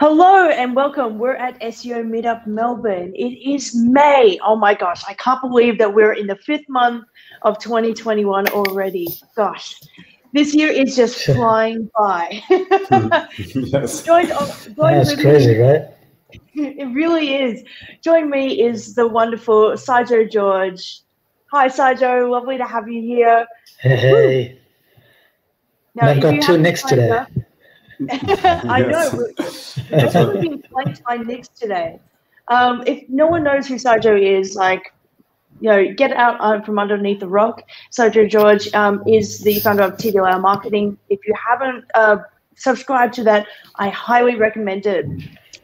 Hello and welcome. We're at SEO Meetup Melbourne. It is May. Oh my gosh, I can't believe that we're in the fifth month of 2021 already. Gosh, this year is just flying by. yes. Join, oh, join That's crazy, me. right? It really is. Join me is the wonderful Saijo George. Hi, Saijo. Lovely to have you here. Hey. hey. Now, I've got two nicks today. I know. That's what we've been by nicks today. Um, if no one knows who Saijo is, like, you know, get out from underneath the rock. Saijo George um, is the founder of TLDR Marketing. If you haven't uh, subscribed to that, I highly recommend it.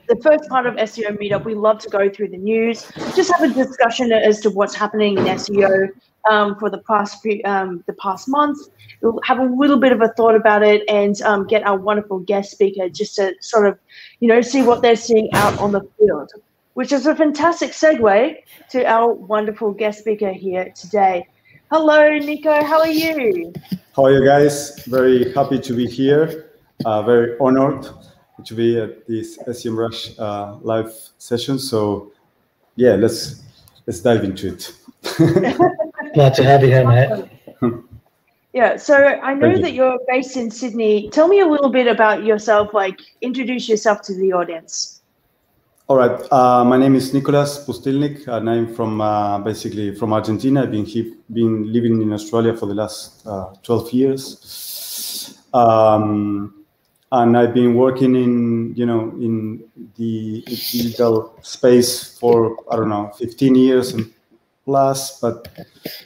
The first part of SEO Meetup, we love to go through the news, just have a discussion as to what's happening in SEO um, for the past few, um, the past month. We'll have a little bit of a thought about it and um, get our wonderful guest speaker just to sort of, you know, see what they're seeing out on the field, which is a fantastic segue to our wonderful guest speaker here today. Hello, Nico. How are you? How are you guys? Very happy to be here. Uh, very honored to be at this SEMrush uh, live session. So, yeah, let's let's dive into it. Glad to have you here, mate. Yeah, so I know you. that you're based in Sydney. Tell me a little bit about yourself, like introduce yourself to the audience. All right, uh, my name is Nicolas Pustilnick, and I'm from uh, basically from Argentina. I've been he- been living in Australia for the last uh, 12 years, um, and I've been working in you know in the digital space for I don't know 15 years, and plus, but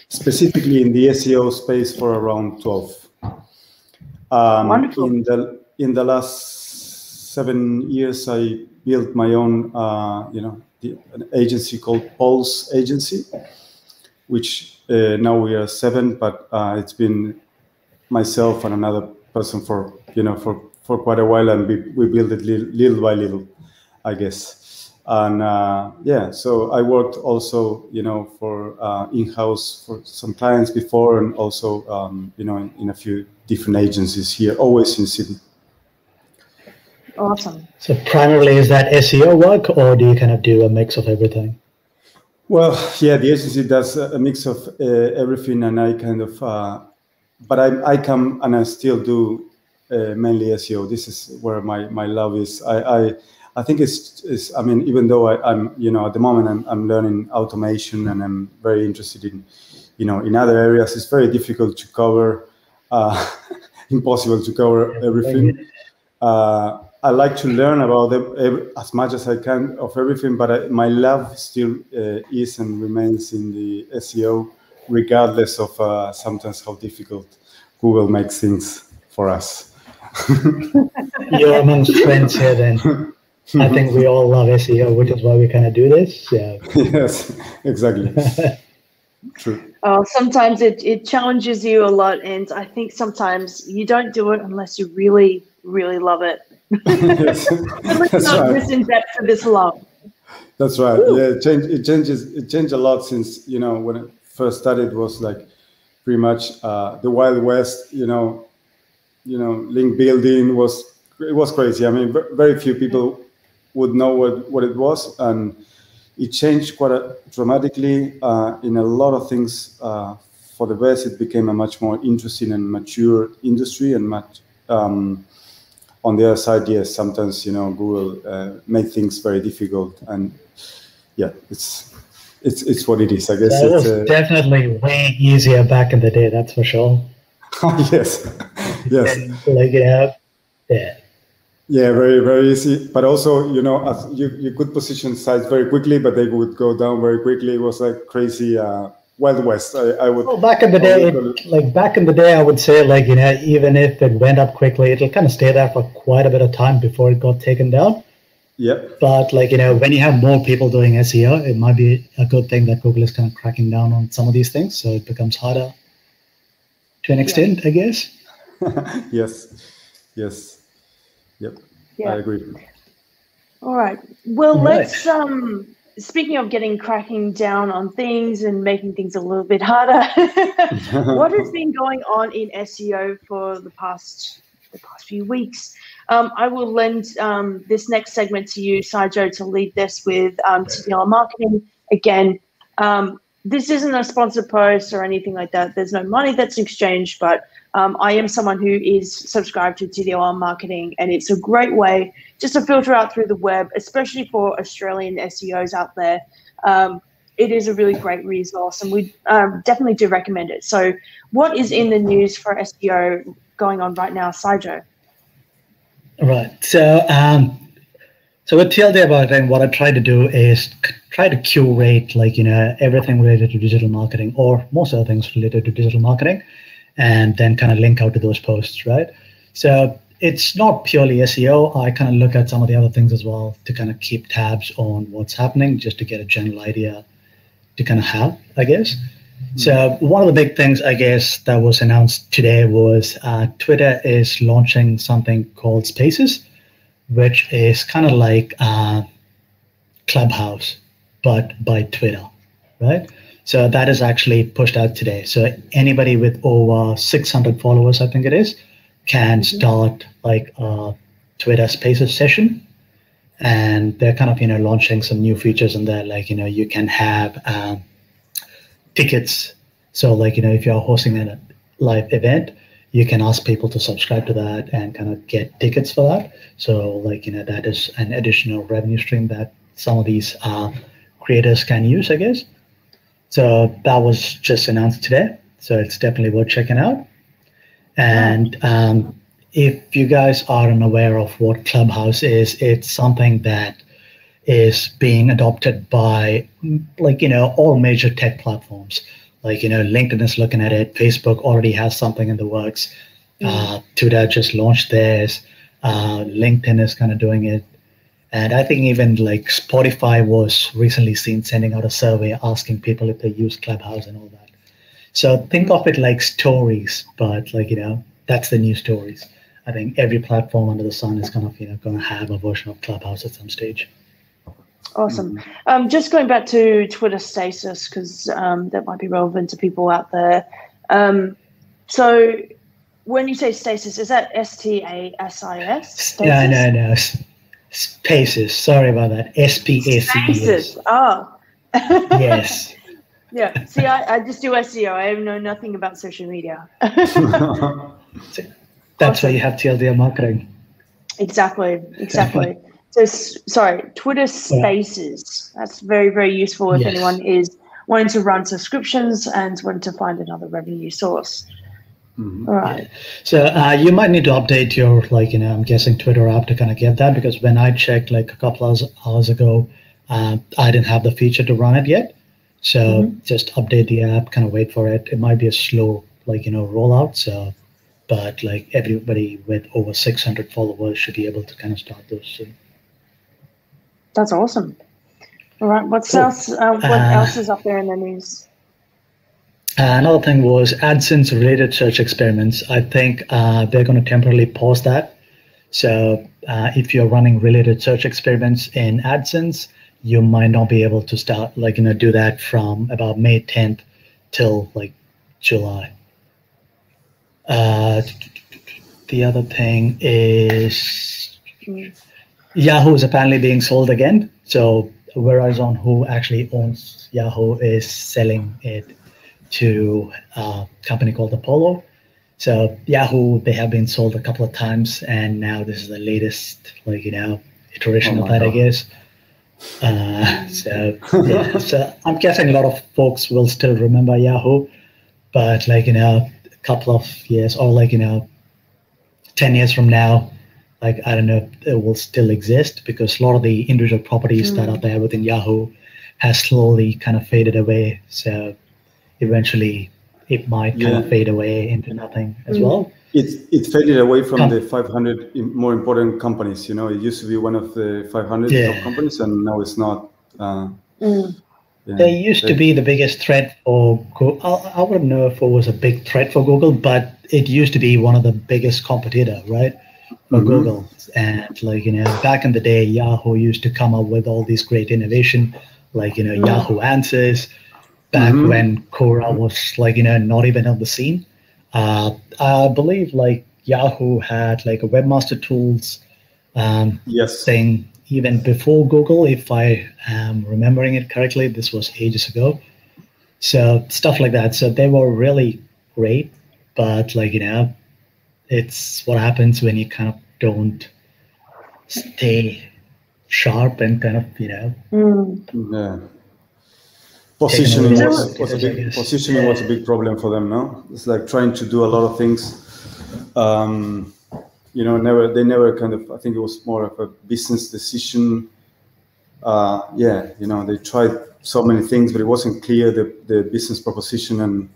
specifically in the SEO space for around 12. Um, Wonderful. In the in the last seven years, I built my own, uh, you know, the, an agency called Pulse Agency, which uh, now we are seven, but uh, it's been myself and another person for you know for for quite a while, and we, we built it little, little by little, I guess. And uh, yeah so i worked also you know for uh, in-house for some clients before and also um, you know in, in, a few different agencies here always in sydney. Awesome. So primarily is that seo work or do you kind of do a mix of everything? Well yeah the agency does a mix of uh, everything and i kind of uh, but I, I come and i still do uh, mainly seo this is where my, my love is I, I I think it's, it's I mean, even though I, am you know, at the moment I'm, I'm learning automation and I'm very interested in, you know, in other areas, it's very difficult to cover, uh, impossible to cover everything. Uh, I like to learn about them as much as I can of everything, but I, my love still uh, is and remains in the SEO, regardless of uh, sometimes how difficult Google makes things for us. You're amongst friends here then. I think we all love SEO, which is why we kind of do this. Yeah. yes, exactly. True. Uh, sometimes it, it challenges you a lot, and I think sometimes you don't do it unless you really, really love it. yes. That's not right. this in depth for this long. That's right. Woo. Yeah, it, change, it changes. It changed a lot since you know when it first started. Was like pretty much uh, the Wild West. You know, you know, link building was it was crazy. I mean, very few people would know what, what it was. And it changed quite a, dramatically uh, in a lot of things. Uh, for the best, it became a much more interesting and mature industry. And much um, on the other side, yes, sometimes you know Google uh, made things very difficult. And yeah, it's it's it's what it is. I guess it was uh, definitely way easier back in the day. That's for sure. yes, yes. like yeah, yeah. Yeah, very, very easy. But also, you know, as you, you could position sites very quickly, but they would go down very quickly. It was like crazy uh, Wild West. I, I would. Well, back in the day, it, like back in the day, I would say, like you know, even if it went up quickly, it'll kind of stay there for quite a bit of time before it got taken down. Yeah. But like you know, when you have more people doing SEO, it might be a good thing that Google is kind of cracking down on some of these things, so it becomes harder to an extent, yeah. I guess. yes. Yes. Yep. Yeah. I agree. All right. Well, All let's right. um speaking of getting cracking down on things and making things a little bit harder, what has been going on in SEO for the past the past few weeks? Um, I will lend um, this next segment to you, Saijo, to lead this with um, TLDR marketing. Again, um, this isn't a sponsored post or anything like that. There's no money that's exchanged, but um, I am someone who is subscribed to TLDR marketing, and it's a great way just to filter out through the web, especially for Australian SEOs out there. Um, it is a really great resource, and we um, definitely do recommend it. So, what is in the news for SEO going on right now, Saijo? Right. So, um, so with TLD about it, what I try to do is try to curate like you know everything related to digital marketing or most other things related to digital marketing, and then kind of link out to those posts, right? So it's not purely SEO. I kind of look at some of the other things as well to kind of keep tabs on what's happening, just to get a general idea to kind of have, I guess. Mm-hmm. So one of the big things, I guess, that was announced today was uh, Twitter is launching something called Spaces, which is kind of like uh, Clubhouse, but by Twitter, right? So that is actually pushed out today. So anybody with over 600 followers, I think it is, can mm-hmm. start like a Twitter Spaces session and they're kind of you know launching some new features in there like you know you can have um, tickets so like you know if you're hosting a live event you can ask people to subscribe to that and kind of get tickets for that so like you know that is an additional revenue stream that some of these uh, creators can use i guess so that was just announced today. So it's definitely worth checking out. And um, if you guys aren't aware of what Clubhouse is, it's something that is being adopted by like you know all major tech platforms. Like you know linkedin is looking at it. Facebook already has something in the works. Mm. uh, twitter just launched theirs. Uh, linkedin is kind of doing it and i think even like spotify was recently seen sending out a survey asking people if they use clubhouse and all that so think of it like stories but like you know that's the new stories I think every platform under the sun is kind of you know going to have a version of Clubhouse at some stage. Awesome. Mm-hmm. Um, just going back to Twitter Stasis because um, that might be relevant to people out there. Um, so, when you say stasis, is that S T A S I S? No, no, no. Spaces. Sorry about that. S P A C E S. Spaces. Oh. yes. Yeah. See, I, I just do SEO. I know nothing about social media. That's why you have TLDR marketing. Exactly. Exactly. so sorry, Twitter Spaces. Yeah. That's very very useful if yes. anyone is wanting to run subscriptions and wanting to find another revenue source. Mm-hmm. All right. Yeah. So uh, you might need to update your like you know I'm guessing Twitter app to kind of get that because when I checked like a couple hours, hours ago, uh, I didn't have the feature to run it yet. So mm-hmm. just update the app, kind of wait for it. It might be a slow like you know rollout. So but like everybody with over 600 followers should be able to kind of start those soon. That's awesome. All right, what's cool. else? Uh, what uh, else is up there in the news? Uh, another thing was AdSense related search experiments. I think uh, they're going to temporarily pause that. So uh, if you're running related search experiments in AdSense, you might not be able to start like you know do that from about May 10th till like July. Uh, the other thing is Yahoo is apparently being sold again. So Verizon, who actually owns Yahoo, is selling it to a company called Apollo. So Yahoo, they have been sold a couple of times, and now this is the latest, like you know, iteration oh of that, God. I guess. Uh, so yeah, so I'm guessing a lot of folks will still remember Yahoo, but like you know, a couple of years or like you know 10 years from now like i don't know if it will still exist because a lot of the individual properties mm. that are there within yahoo has slowly kind of faded away so eventually it might kind yeah. of fade away into nothing as mm. well it's it faded away from Com- the 500 more important companies you know it used to be one of the 500 yeah. top companies and now it's not uh, mm. Yeah, they used to be the biggest threat for Google. I, wouldn't know if it was a big threat for Google, but it used to be one of the biggest competitor, right, for mm-hmm. Google. And like you know, back in the day, Yahoo used to come up with all these great innovation, like you know, mm-hmm. Yahoo Answers. Back mm-hmm. when Quora was like you know not even on the scene, uh, I believe like Yahoo had like a webmaster tools um, yes. thing even before Google, if I am remembering it correctly. This was ages ago. So stuff like that. So they were really great, but like you know, it's what happens when you kind of don't stay sharp and kind of you know. Mm. Yeah. Positioning was, was a big positioning was a big problem for them. No, it's like trying to do a lot of things. Um, you know, never they never kind of. I think it was more of a business decision. Uh, yeah, you know, they tried so many things, but it wasn't clear the the business proposition and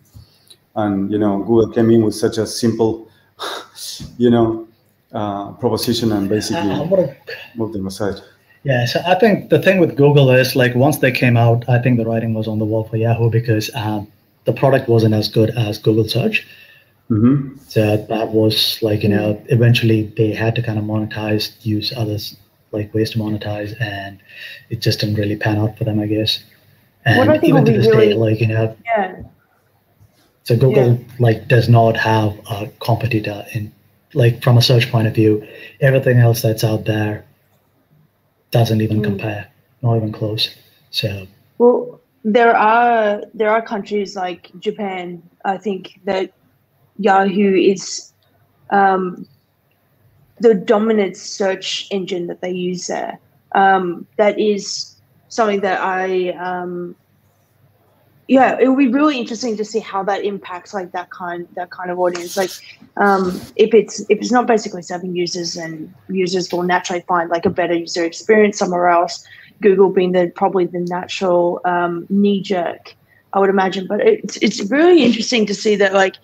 and you know Google came in with such a simple, you know, uh, proposition and basically I wanna- moved them aside. Yeah, so I think the thing with Google is like once they came out, I think the writing was on the wall for Yahoo because um, the product wasn't as good as Google search. hmm So that was like, you know, eventually they had to kind of monetize, use others like ways to monetize, and it just didn't really pan out for them, I guess. And What I think even to be this day, like, you know, Yeah. so Google like does not have a competitor in like from a search point of view. Everything else that's out there doesn't even Mm. compare, not even close. So Well, there are there are countries like Japan. I think that Yahoo is um, the dominant search engine that they use there. Um, that is something that I um, yeah, it would be really interesting to see how that impacts like that kind that kind of audience. Like um, if it's if it's not basically serving users and users will naturally find like a better user experience somewhere else. Google being the probably the natural um, knee jerk, I would imagine. But it's it's really interesting to see that like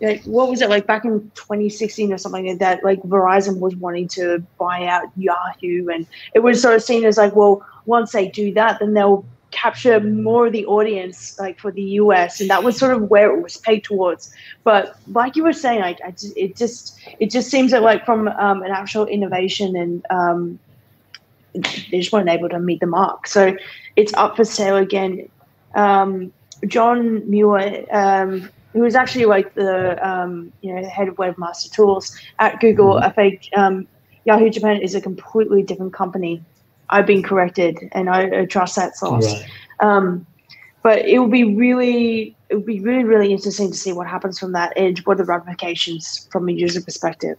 like what was it like back in 2016 or something like that like verizon was wanting to buy out yahoo and it was sort of seen as like well once they do that then they'll capture more of the audience like for the us and that was sort of where it was paid towards. But like you were saying like I just, it just it just seems that like from um, an actual innovation and um, they just weren't able to meet the mark. So it's up for sale again. Um, john mueller um, who was actually like the um, you know head of webmaster tools at google i think um, yahoo japan is a completely different company i've been corrected and i, I trust that source right. um, but it will be really it would be really really interesting to see what happens from that edge what are the ramifications from a user perspective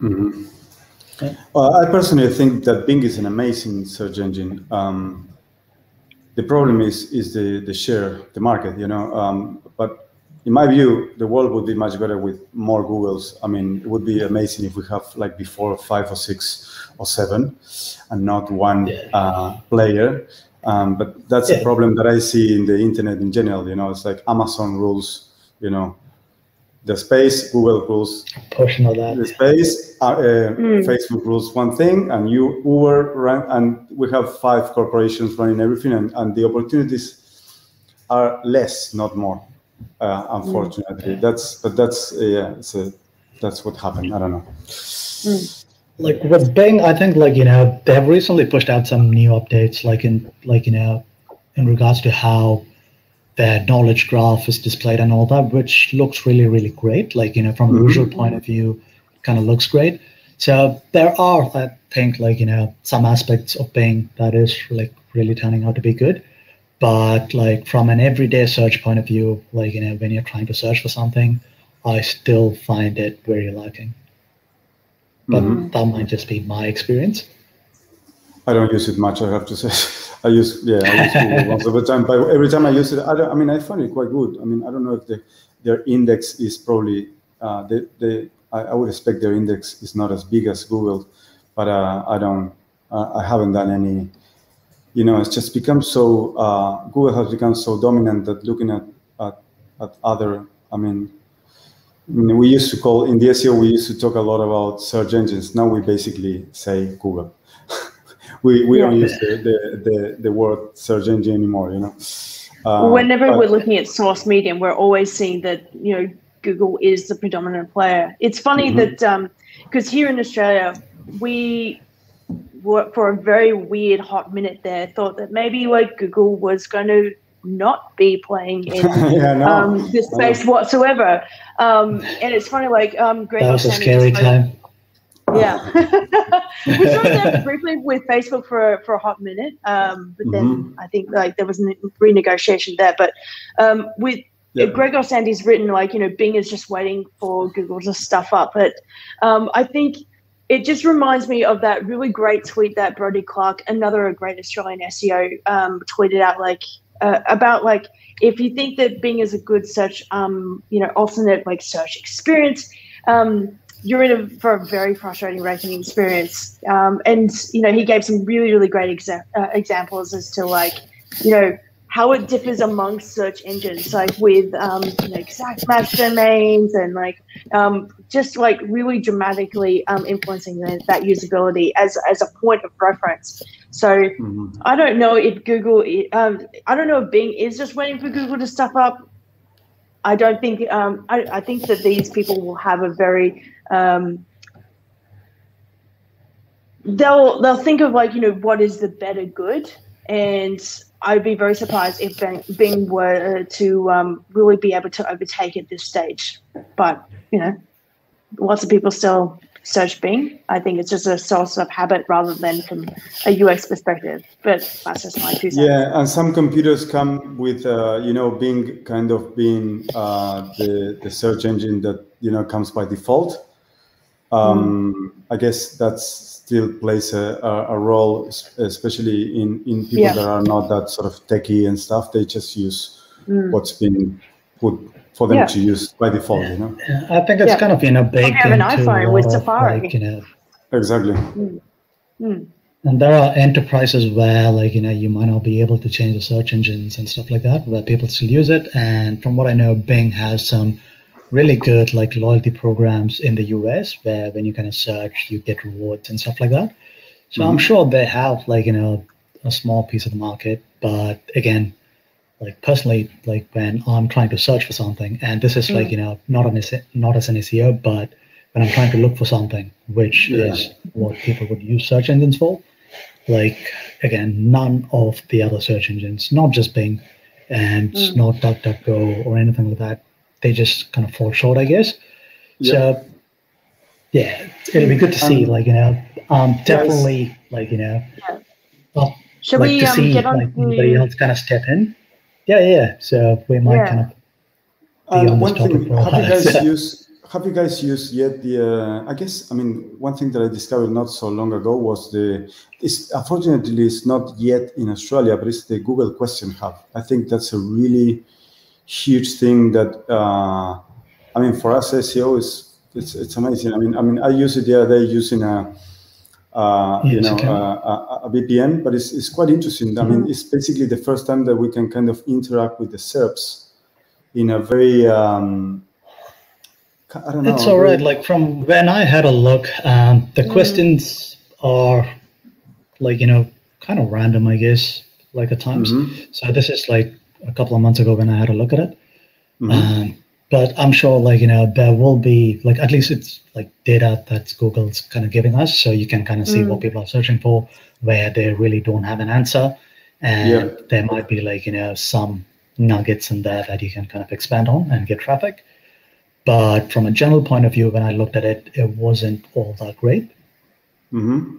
hmm Yeah. Well, I personally think that Bing is an amazing search engine. Um, the problem is is the the share, the market, you know. Um, but in my view, the world would be much better with more Googles. I mean, it would be amazing if we have like before five or six or seven, and not one Yeah. uh, player. Um, but that's a problem that I see in the internet in general. You know, it's like Amazon rules. You know, the space, Google rules portion of that. the space. Uh, uh, Mm. Facebook rules one thing, and you Uber run, and we have five corporations running everything, and, and the opportunities are less, not more. Uh, unfortunately, that's but that's uh, yeah, it's a, that's what happened. I don't know. like with Bing, I think like you know they have recently pushed out some new updates, like in like you know in regards to how their knowledge graph is displayed and all that, which looks really really great. Like you know from a Mhm. visual point of view, kind of looks great. So there are, I think, like you know some aspects of Bing that is like really turning out to be good. But like from an everyday search point of view, like you know when you're trying to search for something, I still find it very lacking but Mhm. that might just be my experience. I don't use it much. I have to say. I use yeah, I use Google most of the time. But every time I use it, I, don't, I mean, I find it quite good. I mean, I don't know if the, their index is probably uh, they, they I, I would expect their index is not as big as Google, but uh, I don't. Uh, I haven't done any. You know, it's just become so. Uh, Google has become so dominant that looking at at, at other. I mean, mean, we used to call in the SEO. We used to talk a lot about search engines. Now we basically say Google. we we don't use the, the, the, the word search engine anymore. You know. Uh, whenever but- we're looking at source medium we're always seeing that you know google is the predominant player it's funny Mhm. that um because here in australia we for a very weird hot minute there thought that maybe like google was going to not be playing in yeah, no. um, this space whatsoever um and it's funny like um Greg That was a scary just, like, time. Yeah, we tried that briefly with Facebook for for a hot minute, um, but then mm-hmm. I think like there was a renegotiation there. But um, with yeah. Gregor Sandi's written like you know Bing is just waiting for Google to stuff up, but um, I think it just reminds me of that really great tweet that Brodie Clark, another great Australian SEO, um, tweeted out like uh, about like if you think that Bing is a good search, um, you know, alternate like search experience, um, you're in a, for a very frustrating ranking experience. Um, and you know, he gave some really really great exa- uh, examples as to like, you know, how it differs among search engines, like with um, you know, exact match domains and like um, just like really dramatically um, influencing the, that usability as, as a point of reference. So mm-hmm. I don't know if Google, um, I don't know if Bing is just waiting for Google to step up. I don't think, um, I, I think that these people will have a very, um, they'll they'll think of like you know what is the better good and I'd be very surprised if Bing, Bing were to um, really be able to overtake at this stage. But you know, lots of people still search Bing. I think it's just a source of habit rather than from a UX perspective. But that's just my two cents. Yeah, and some computers come with uh, you know Bing kind of being uh, the the search engine that you know comes by default. Um, mm. I guess that's still plays a, a, role, especially in, in people yeah. that are not that sort of techie and stuff. They just use mm. what's been put for them yeah. to use by default. You know, yeah. I think it's kind of you know baked have an iPhone with Safari. Like, you know, exactly. Mm. Mm. And there are enterprises where, like, you know, you might not be able to change the search engines and stuff like that, where people still use it. And from what I know, Bing has some really good like loyalty programs in the US where when you kind of search, you get rewards and stuff like that. So mm-hmm. I'm sure they have like you know a small piece of the market, but again, like personally, like when I'm trying to search for something, and this is mm-hmm. like mm. you know not an not as an SEO, but when I'm trying to look for something, which yeah. is what people would use search engines for. Like again, none of the other search engines, not just Bing and mm. not DuckDuckGo or anything like that, they just kind of fall short, I guess. Yep. So yeah, it'll be good to see, um, like you know, um, definitely, yes. like you know, well, should like we to um, see get on like, anybody else kind of step in. Yeah, yeah. So we might yeah. kind of. Be um, one thing, have you guys used? Have you guys used yet the? Uh, I guess I mean one thing that I discovered not so long ago was the. It's unfortunately it's not yet in Australia, but it's the Google Question Hub. I think that's a really huge thing that uh, I mean for us SEO is it's, it's amazing. I mean I mean I use it the other day using a uh, yes, you know a, a, VPN, but it's, it's quite interesting. Mm-hmm. I mean mm-hmm. it's basically the first time that we can kind of interact with the SERPs in a very um, I don't know. It's all right. Like from when I had a look, um, the mm. questions are like you know kind of random, I guess, like at times. Mm-hmm. So this is like a couple of months ago when I had a look at it. Mm-hmm. Um, but I'm sure, like you know, there will be like at least it's like data that Google's kind of giving us, so you can kind of see mm. what people are searching for, where they really don't have an answer, and yeah. there might be like you know some nuggets in there that you can kind of expand on and get traffic. But from a general point of view, when I looked at it, it wasn't all that great. Mm-hmm.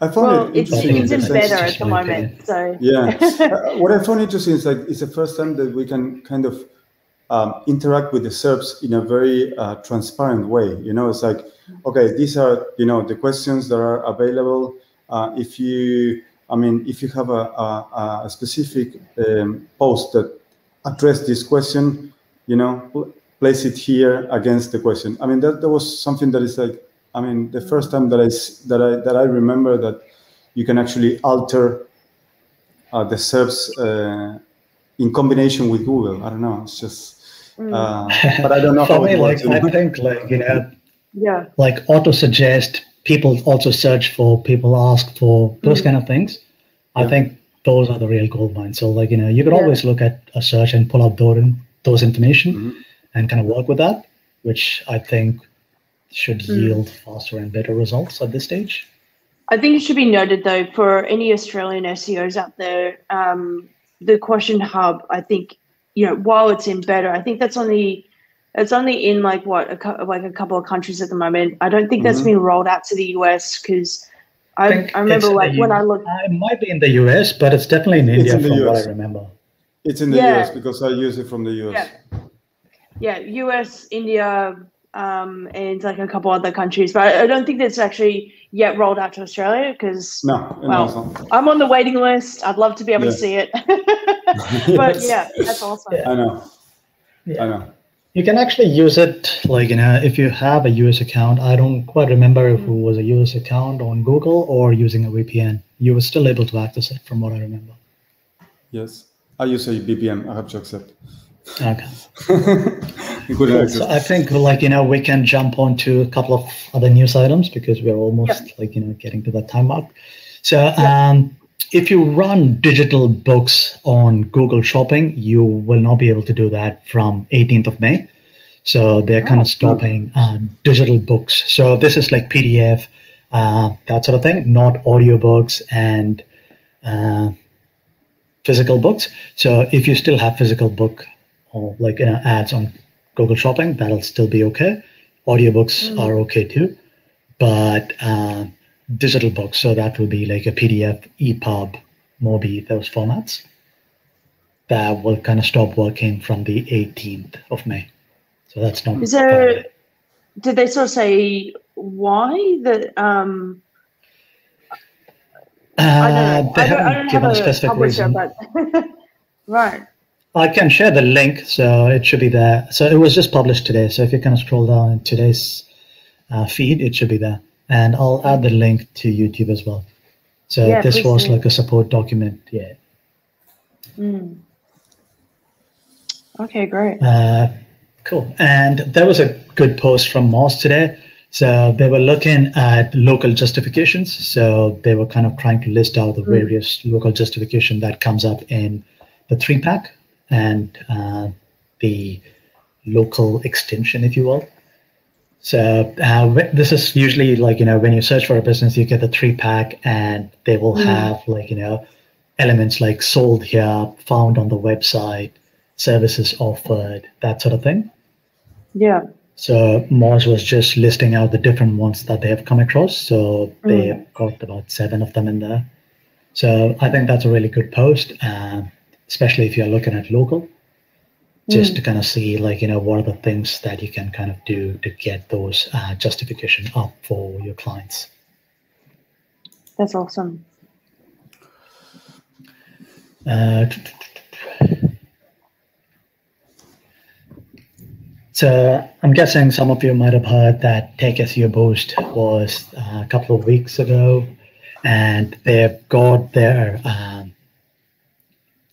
I found well, it interesting. It's even better at the moment. So yeah, uh, what I found interesting is like it's the first time that we can kind of um, interact with the SERPs in a very uh, transparent way. You know, it's like okay, these are you know the questions that are available. Uh, if you, I mean, if you have a, a, a specific um, post that address this question, you know, place it here against the question. I mean, that, that was something that is like I mean, the first time that I that I that I remember that you can actually alter uh, the SERPs uh, in combination with Google. I don't know. It's just, mm. uh, but I don't know how me, it works. Like, I think, like you know, yeah, like auto suggest. People also search for. People ask for those mm. kind of things. I yeah. think those are the real gold mines. So, like you know, you could yeah. always look at a search and pull out those those information mm-hmm. and kind of work with that, which I think should mm. yield faster and better results at this stage. I think it should be noted though for any Australian SEOs out there, um, the question hub. I think you know while it's in beta, I think that's only It's only in like what a, like a couple of countries at the moment. I don't think that's Mhm. been rolled out to the US because I, think I remember like when I looked. It might be in the US, but it's definitely in India in the from what I remember. It's in the Yeah. US because I use it from the US. Yeah. Yeah, US, India, um, and like a couple other countries, but I, I don't think that's actually yet rolled out to Australia because No, no, Well, it's. I'm on the waiting list. I'd love to be able to see it. but Yes. yeah, that's awesome. Yeah. I know. Yeah. I know. You can actually use it like you know if you have a US account. I don't quite remember if it was a US account on Google or using a VPN. You were still able to access it, from what I remember. Yes. I use a VPN. I have to accept. Okay. you couldn't. So I think like you know we can jump on to a couple of other news items because we're almost like you know getting to that time mark. So um, if you run digital books on Google Shopping, you will not be able to do that from 18th of May. So they're kind Oh. of stopping um, digital books. So this is like PDF, uh, that sort of thing, not audiobooks and uh, physical books. So if you still have physical book or like you know, ads on Google Shopping, that'll still be okay. Audiobooks Mm. are okay too, but uh, digital books, so that will be like a PDF, EPUB, Mobi, those formats. That will kind of stop working from the 18th of May. So that's not. Is there? Did they sort of say why that? Um, I Uh, don't know. they I don't, I don't given have a specific publisher, reason. but right. I can share the link, so it should be there. So it was just published today. So if you kind of scroll down in today's uh, feed, it should be there. And I'll add the link to YouTube as well. So Yeah, this was do. like a support document. Yeah. Mm. Okay, great. Uh, cool. And there was a good post from Moz today. So they were looking at local justifications. So they were kind of trying to list out the Mm. various local justification that comes up in the three pack and uh, the local extension, if you will. So uh, this is usually like, you know, when you search for a business, you get the three pack and they will Mm. have like, you know, elements like sold here, found on the website, services offered, that sort of thing. Yeah. So Moz was just listing out the different ones that they have come across. So they Mm. got about seven of them in there. So I think that's a really good post, um, especially if you're looking at local, just Mm. to kind of see like you know what are the things that you can kind of do to get those uh, justification up for your clients. That's awesome. Uh, so I'm guessing some of you might have heard that Tech SEO Boost was uh, a couple of weeks ago, and they've got their um,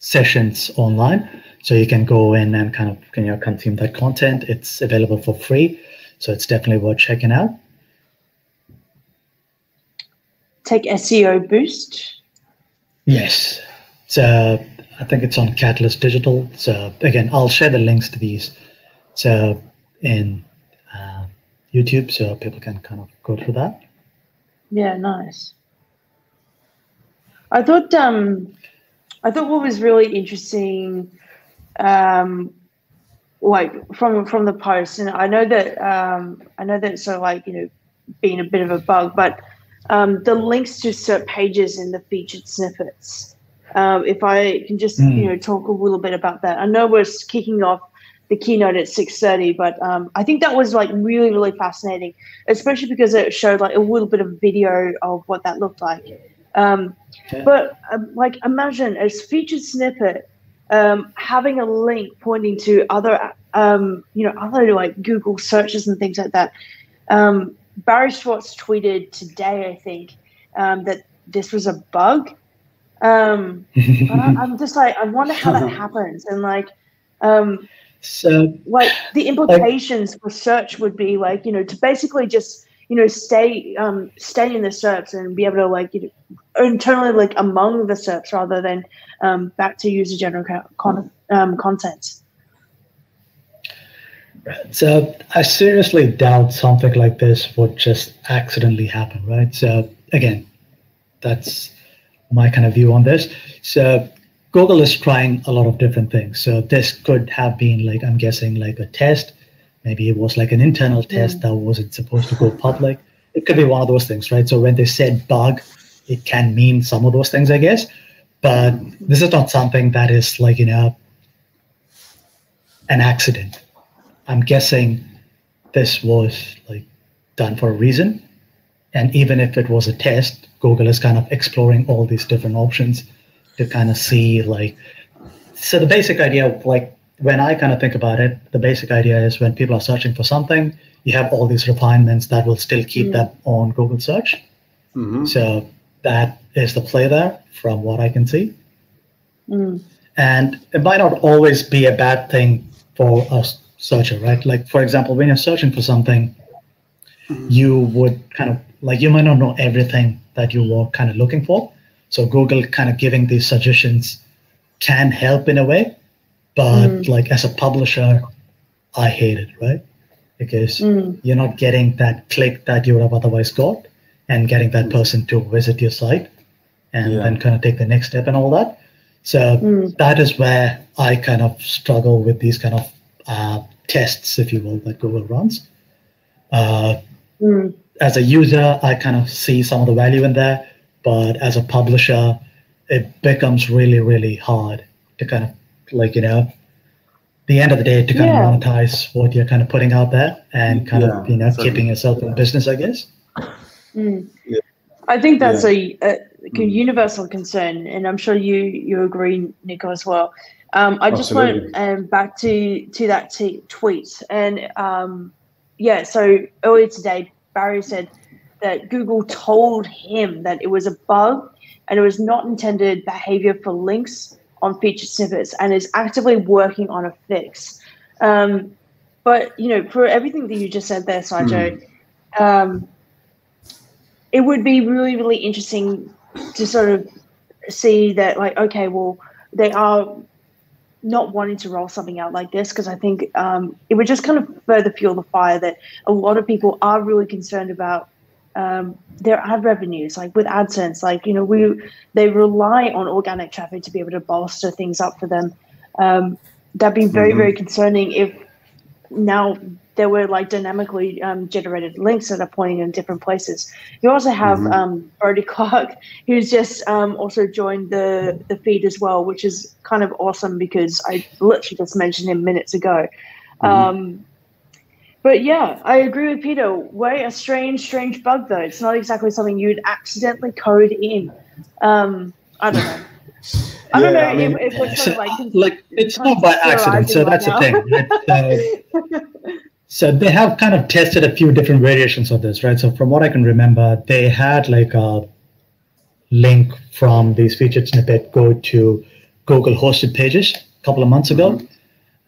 sessions online, so you can go in and kind of you know consume that content. It's available for free, so it's definitely worth checking out. Tech SEO boost. Yes. So I think it's on Catalyst Digital. So again, I'll share the links to these. So in uh, YouTube, so people can kind of go through that. Yeah, nice. I thought um I thought what was really interesting um like from from the post and I know that um I know that so like you know being a bit of a bug but um the links to certain pages in the featured snippets um if I can just Mm. you know talk a little bit about that I know we're kicking off the keynote at 6.30 but um, i think that was like really really fascinating especially because it showed like a little bit of video of what that looked like um, Yeah. but um, like imagine as featured snippet um, having a link pointing to other um, you know other like google searches and things like that. Um, barry schwartz tweeted today i think um, that this was a bug. Um, but I, i'm just like i wonder how that happens. And like um, so like the implications for search would be like you know to basically just you know stay um stay in the SERPs and be able to like you know internally like among the SERPs rather than um back to user general con- um, content. so I seriously doubt something like this would just accidentally happen, right? So again, that's my kind of view on this. So Google is trying a lot of different things. So this could have been like I'm guessing like a test maybe it was like an internal test that wasn't supposed to go public. It could be one of those things, right? So when they said bug, it can mean some of those things, I guess. But this is not something that is like, you know, an accident. I'm guessing this was like done for a reason. And even if it was a test, Google is kind of exploring all these different options to kind of see like so the basic idea like when I kind of think about it, the basic idea is when people are searching for something, you have all these refinements that will still keep mm. them on Google search. Mm-hmm. So that is the play there from what I can see. Mm. And it might not always be a bad thing for a searcher, right? Like, for example, when you're searching for something, mm-hmm. you would kind of like, you might not know everything that you were kind of looking for. So Google kind of giving these suggestions can help in a way. But mm. like as a publisher, I hate it, right? Because mm. you're not getting that click that you would have otherwise got and getting that person to visit your site and yeah. then kind of take the next step and all that. So mm. that is where I kind of struggle with these kind of uh, tests, if you will, that Google runs. Uh, mm. As a user, I kind of see some of the value in there, but as a publisher, it becomes really, really hard to kind of like, you know, the end of the day to kind yeah. of monetize what you're kind of putting out there and kind yeah, of, you know, keeping yourself in business, I guess. Mm. Yeah. I think that's a, a, a mm. universal concern, and I'm sure you you agree, Nico, as well. Um, I just Absolutely. went um, back to to that t- tweet, and um, yeah, so earlier today, Barry said that Google told him that it was a bug and it was not intended behavior for links on featured snippets, and is actively working on a fix. Um, but you know, for everything that you just said there, Saijo, mm it would be really, really interesting to sort of see that, like, okay, well, they are not wanting to roll something out like this because I think um, it would just kind of further fuel the fire that a lot of people are really concerned about um, their ad revenues, like with AdSense. Like you know, we they rely on organic traffic to be able to bolster things up for them. Um, that'd be very mm-hmm. very concerning if now there were like dynamically um, generated links that are pointing in different places. You also have mm-hmm. um, Brodie Clark, who's just um, also joined the, the feed as well, which is kind of awesome because I literally just mentioned him minutes ago. Mm-hmm. But yeah, I agree with Peter. Way a strange, strange bug though. It's not exactly something you'd accidentally code in. Um, I don't know. I don't know I mean, if, if it's so, like, like it's not by accident. So that's right the thing. Uh, so they have kind of tested a few different variations of this, right? So from what I can remember, they had like a link from these featured snippet go to Google hosted pages a couple of months ago. Mm-hmm.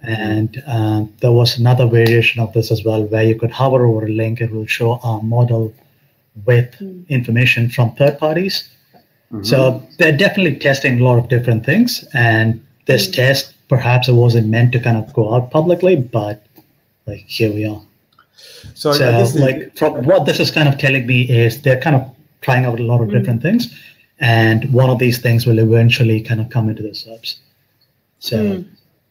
And uh, there was another variation of this as well, where you could hover over a link, it will show a model with mm-hmm. information from third parties. Mm-hmm. So they're definitely testing a lot of different things. And this mm-hmm. test, perhaps it wasn't meant to kind of go out publicly, but like here we are. So, so like from what this is kind of telling me is they're kind of trying out a lot of mm-hmm. different things, and one of these things will eventually kind of come into the SERPs. So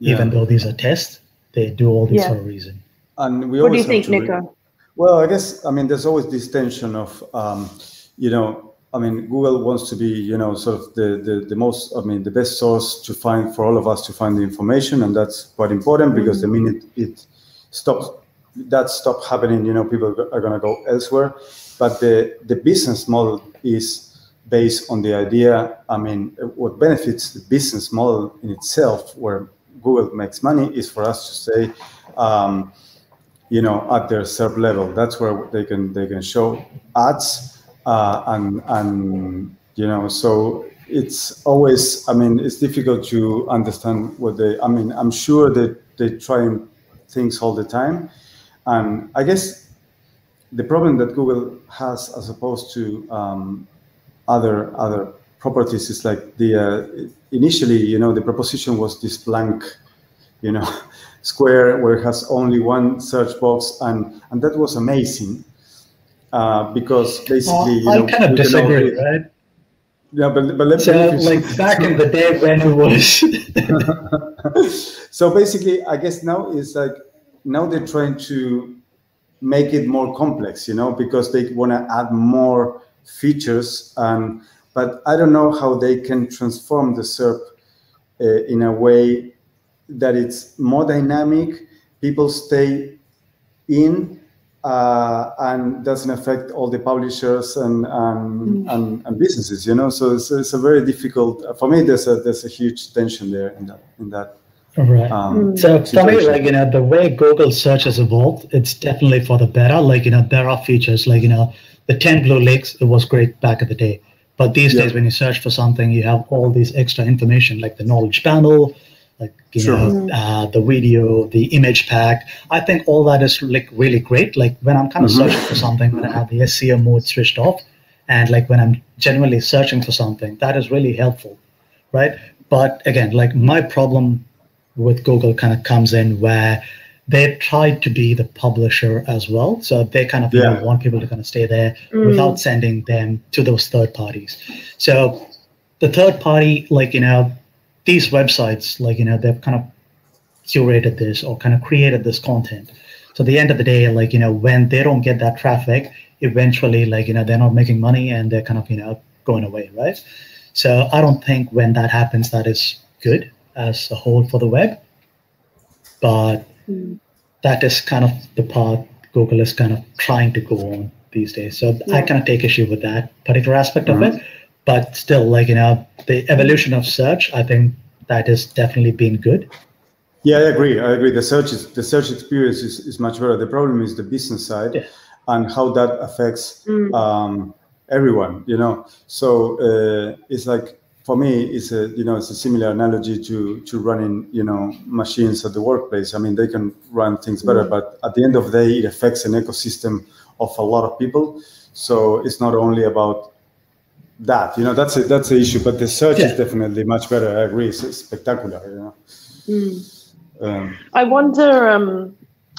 mm. even though these are tests, they do all this yeah. for a reason. And we what do you think, Nico? Well, I guess I mean there's always this tension of um, you know I mean, Google wants to be, you know, sort of the, the, the, most, I mean, the best source to find for all of us to find the information. And that's quite important because the mm-hmm. minute it stops that stop happening, you know, people are going to go elsewhere. But the the business model is based on the idea. I mean, what benefits the business model in itself, where Google makes money, is for us to say, um, you know, at their SERP level. That's where they can they can show ads uh, and and you know so it's always i mean it's difficult to understand what they i mean i'm sure that they try things all the time. And I guess the problem that Google has, as opposed to um, other other properties, is like the uh, initially, you know, the proposition was this blank, you know, square where it has only one search box, and and that was amazing uh, because basically, you know, I kind of disagree, right? Yeah, but, but let so, like back in the day when it was. so basically, I guess now is like now they're trying to make it more complex, you know, because they want to add more features. And but I don't know how they can transform the SERP uh, in a way that it's more dynamic. People stay in uh, and doesn't affect all the publishers and and, mm. and, and, businesses, you know. So it's, it's, a very difficult. For me, there's a there's a huge tension there in that in that. Right. Um, mm. so for me, like you know, the way Google search has evolved, it's definitely for the better. Like you know, there are features like you know, the ten blue links. It was great back in the day, but these yeah. days, when you search for something, you have all these extra information like the knowledge panel, like you sure. know uh, the video the image pack i think all that is like really great like when i'm kind of mm-hmm. searching for something when i have the seo mode switched off and like when i'm genuinely searching for something that is really helpful right but again like my problem with google kind of comes in where they try to be the publisher as well so they kind of yeah. you know, want people to kind of stay there mm. without sending them to those third parties so the third party like you know these websites, like, you know, they've kind of curated this or kind of created this content. So at the end of the day, like, you know, when they don't get that traffic, eventually, like, you know, they're not making money and they're kind of, you know, going away, right? So I don't think when that happens, that is good as a whole for the web. But mm. that is kind of the path Google is kind of trying to go on these days. So yeah. I kind of take issue with that particular aspect mm-hmm. of it but still, like you know, the evolution of search, I think that has definitely been good. Yeah, I agree. I agree. The search is the search experience is, is much better. The problem is the business side yeah. and how that affects mm. um, everyone. You know, so uh, it's like for me, it's a you know it's a similar analogy to to running you know machines at the workplace. I mean, they can run things better, mm. but at the end of the day, it affects an ecosystem of a lot of people. So it's not only about that you know that's a that's the issue but the search yeah. is definitely much better i agree it's spectacular you know mm. um, i wonder um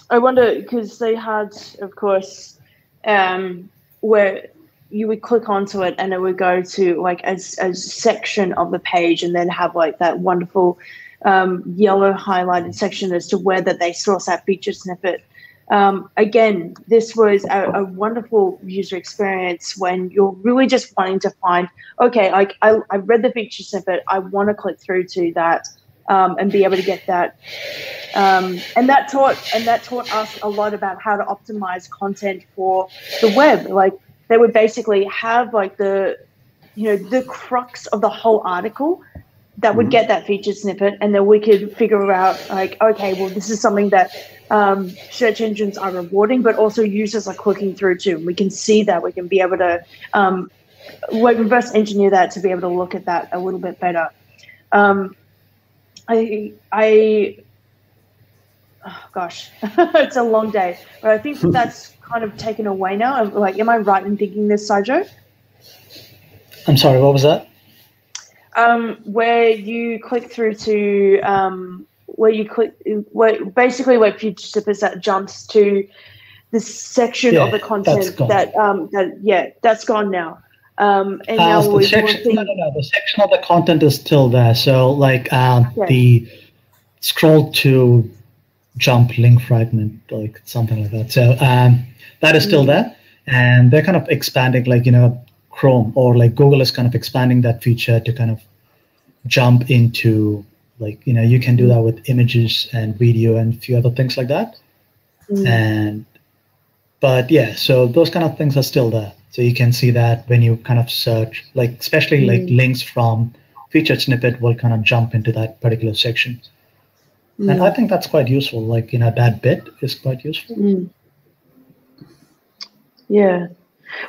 i wonder because they had of course um where you would click onto it and it would go to like a, a section of the page and then have like that wonderful um, yellow highlighted section as to where that they source that feature snippet um, again, this was a, a, wonderful user experience when you're really just wanting to find, okay, like I, I read the feature snippet, I want to click through to that um, and be able to get that. Um, and that taught and that taught us a lot about how to optimize content for the web. Like they would basically have like the, you know, the crux of the whole article that would mm-hmm. get that feature snippet, and then we could figure out like, okay, well, this is something that um, search engines are rewarding, but also users are clicking through too. And we can see that. We can be able to um, reverse engineer that to be able to look at that a little bit better. Um, I, I, oh gosh, it's a long day, but I think that's kind of taken away now. Like, am I right in thinking this, Saijo? I'm sorry, what was that? Um, where you click through to um, where you click, where basically where featured snippets that jumps to this section yeah, of the content that um that yeah that's gone now. Um, and uh, now the section, no, no, no, the section of the content is still there. So like um, yeah. the scroll to jump link fragment, like something like that. So um, that is still mm-hmm. there, and they're kind of expanding, like you know, Chrome or like Google is kind of expanding that feature to kind of jump into like you know you can do that with images and video and a few other things like that mm. and but yeah so those kind of things are still there so you can see that when you kind of search like especially mm. like links from featured snippet will kind of jump into that particular section mm. and i think that's quite useful like you know that bit is quite useful mm. yeah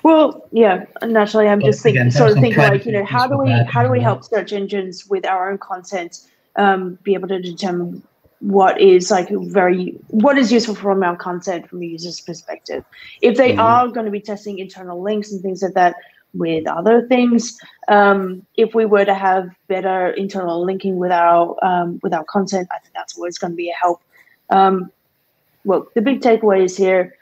well, yeah, naturally, I'm but just thinking, sort of thinking like, you know, how do we how do we help search engines with our own content um, be able to determine what is like very what is useful from our content from a user's perspective if they mm-hmm. are going to be testing internal links and things like that with other things. Um, if we were to have better internal linking with our um, with our content i think that's always going to be a help. Um, well the big takeaway is here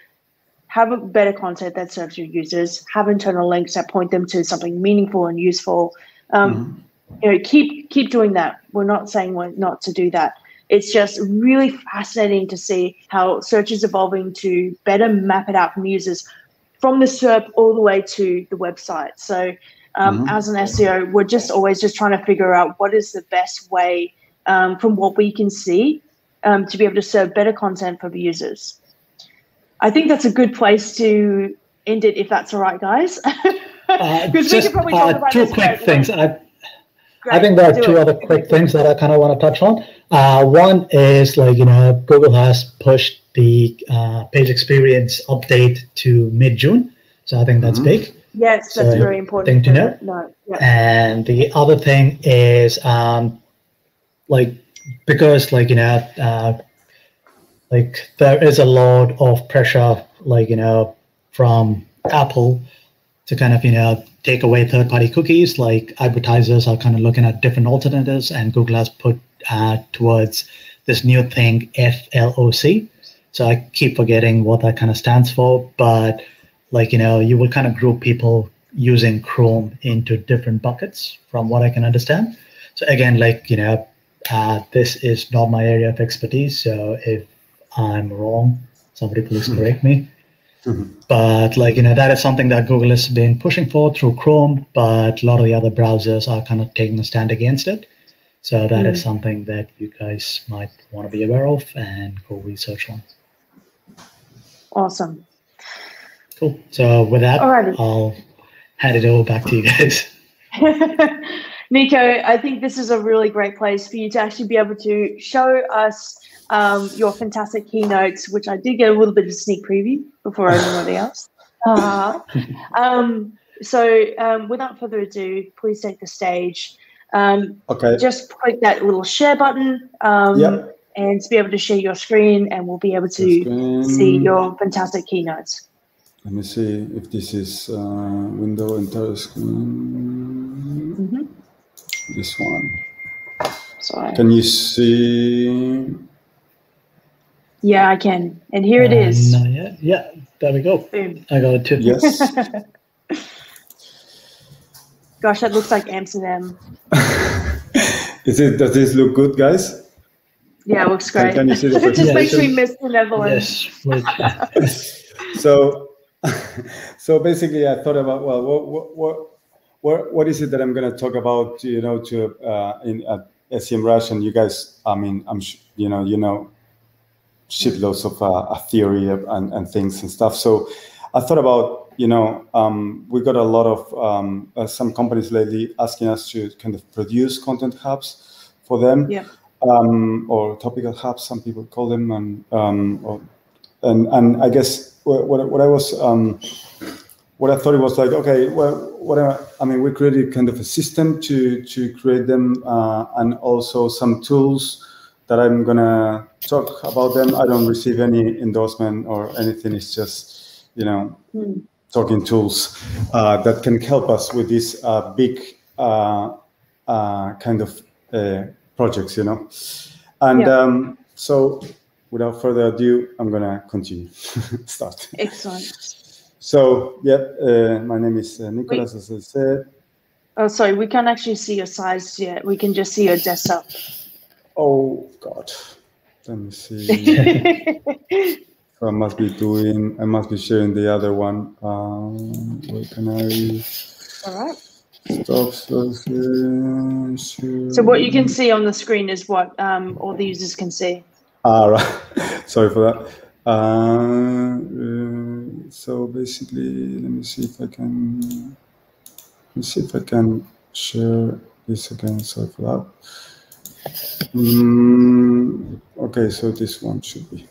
have a better content that serves your users have internal links that point them to something meaningful and useful. Um, mm-hmm. you know keep keep doing that. We're not saying we're not to do that. It's just really fascinating to see how search is evolving to better map it out from users from the SERP all the way to the website. So um, mm-hmm. as an SEO, we're just always just trying to figure out what is the best way um, from what we can see um, to be able to serve better content for the users. I think that's a good place to end it if that's all right, guys. uh, just uh, two quick things. I, I think there are two it. other quick things that I kind of want to touch on. Uh, one is like, you know, Google has pushed the uh, page experience update to mid June. So I think that's mm-hmm. big. Yes, that's so very important. Thing to know. No, yeah. And the other thing is um, like, because like, you know, uh, like there is a lot of pressure, like, you know, from Apple to kind of, you know, take away third party cookies. Like advertisers are kind of looking at different alternatives, and Google has put uh, towards this new thing, FLOC. So I keep forgetting what that kind of stands for, but like, you know, you will kind of group people using Chrome into different buckets from what I can understand. So again, like, you know, uh, this is not my area of expertise. So if I'm wrong, somebody please hmm. correct me. Mm-hmm. But like you know, that is something that Google has been pushing for through Chrome, but a lot of the other browsers are kind of taking a stand against it. So that mm. is something that you guys might want to be aware of and go research on. Awesome. Cool. So with that, Alrighty. I'll hand it over back to you guys. Nico, I think this is a really great place for you to actually be able to show us um, your fantastic keynotes, which I did get a little bit of a sneak preview before anybody else. Uh, um, so, um, without further ado, please take the stage. Um, okay. Just click that little share button um, yep. And to be able to share your screen, and we'll be able to see your fantastic keynotes. Let me see if this is uh, window entire screen. Mm-hmm. This one. Sorry. Can you see? Yeah, I can. And here it is. Uh, yeah, yeah, there we go. Boom. I got it too. Yes. Gosh, that looks like Amsterdam. is it? Does this look good, guys? Yeah, it looks great. Can, can you see the Just yes. makes me miss the Netherlands. Yes. so, so basically, I thought about well, what, what, what, what, what is it that I'm going to talk about? You know, to uh, in at SEMrush, and you guys. I mean, I'm you know, you know shitloads of uh, theory and, and things and stuff. So I thought about, you know, um, we got a lot of um, uh, some companies lately asking us to kind of produce content hubs for them, yeah. Um, or topical hubs, some people call them, and um, or, and and I guess what what I was um, what I thought it was like, okay, well, what I, I mean, we created kind of a system to to create them, uh, and also some tools that I'm gonna talk about them. I don't receive any endorsement or anything. It's just you know mm. talking tools uh, that can help us with this uh, big uh, uh kind of uh, projects. You know, and yeah. um, so without further ado, I'm gonna continue. Start. Excellent. So yeah, uh, my name is Nicolas, Wait. as I said. Oh, sorry, we can't actually see your size yet. We can just see your desktop. Oh God. Let me see. so I must be doing. I must be sharing the other one. Um, where can I? All right. So, what you can see on the screen is what um, all the users can see. Ah, right. Sorry for that. Uh, uh, so basically, let me see if I can. Let me see if I can share this again. Sorry for that. Mm, okay, so this one should be.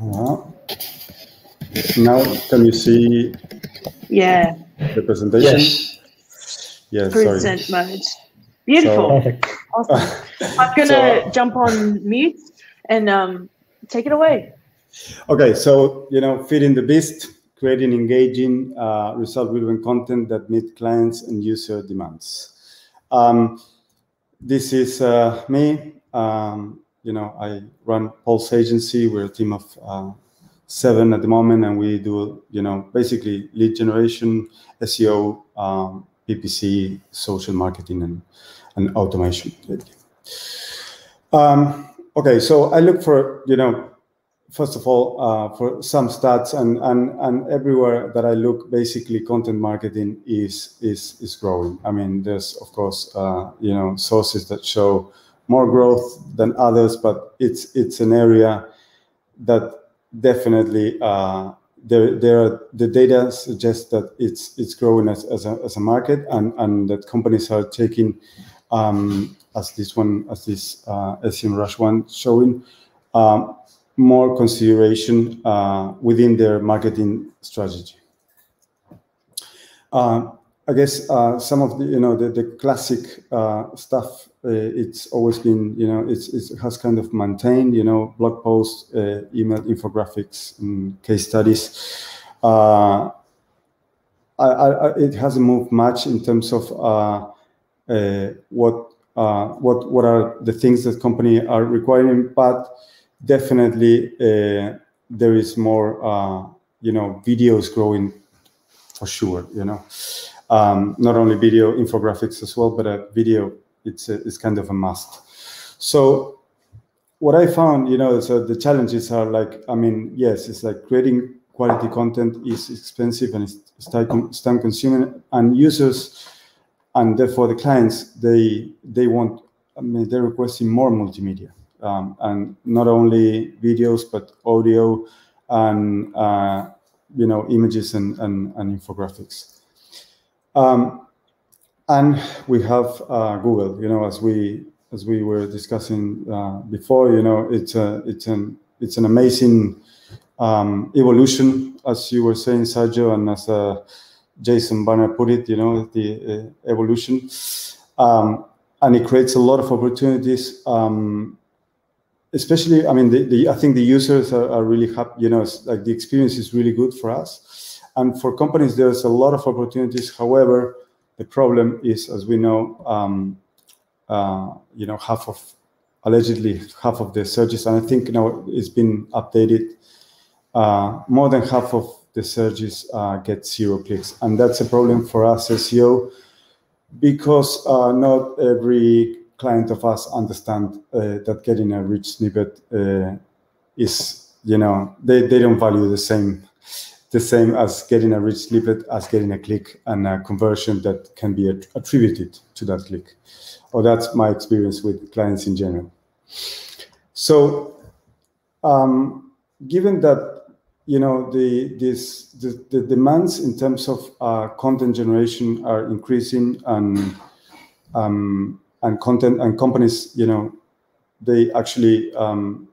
Uh, now, can you see yeah. the presentation? Yes. Yes, Present sorry. mode. Beautiful. So, awesome. I'm going to so, jump on mute and um, take it away. Okay, so, you know, feeding the beast, creating engaging, uh, result-driven content that meet clients and user demands. Um, this is uh, me. Um, you know, I run Pulse Agency. We're a team of uh, seven at the moment, and we do, you know, basically lead generation, SEO, um, PPC, social marketing, and, and automation. Um, okay, so I look for, you know, first of all, uh, for some stats and, and, and everywhere that I look, basically content marketing is, is, is growing. I mean, there's of course, uh, you know, sources that show more growth than others, but it's, it's an area that definitely uh, there, there are, the data suggests that it's, it's growing as, as, a, as a market and, and that companies are taking, um, as this one, as this uh, SEMrush one showing, um, more consideration uh, within their marketing strategy. Uh, I guess uh, some of the you know the, the classic uh, stuff it's always been you know it's, it has kind of maintained you know blog posts, uh, email infographics, and case studies. I, I, it hasn't moved much in terms of what what what are the things that company are requiring, but definitely uh, there is more, uh, you know, videos growing for sure, you know. Um, not only video infographics as well, but a video, it's, a, it's kind of a must. So what I found, you know, so the challenges are like, I mean, yes, it's like creating quality content is expensive and it's time consuming and users and therefore the clients, they, they want, I mean, they're requesting more multimedia um, and not only videos but audio and uh, you know images and, and, and infographics. Um, and we have uh, Google. You know, as we as we were discussing uh, before, you know, it's a it's an it's an amazing um, evolution, as you were saying, Sergio, and as uh, Jason Barnard put it, you know, the uh, evolution. Um, and it creates a lot of opportunities um, especially, I mean, the, the, I think the users are, are really happy, you know, like the experience is really good for us. And for companies, there's a lot of opportunities. However, the problem is, as we know, um, uh, you know, half of, allegedly half of the searches, and I think you know it's been updated, uh, more than half of the searches uh, get zero clicks. And that's a problem for us SEO because uh, not every client of us understand uh, that getting a rich snippet uh, is, you know, they, they don't value the same the same as getting a rich snippet as getting a click and a conversion that can be attributed to that click. Or that's my experience with clients in general. So, um, given that you know the this the, the demands in terms of uh, content generation are increasing and um, and content and companies, you know, they actually, um,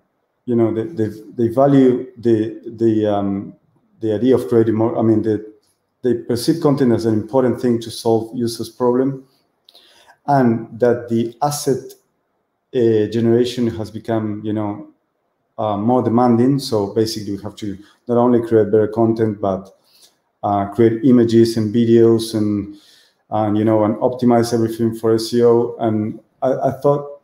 you know, they, they, they value the the um, the idea of creating more. I mean, they they perceive content as an important thing to solve users' problem, and that the asset uh, generation has become, you know, uh, more demanding. So basically, we have to not only create better content, but uh, create images and videos and and you know and optimize everything for SEO. And I, I thought,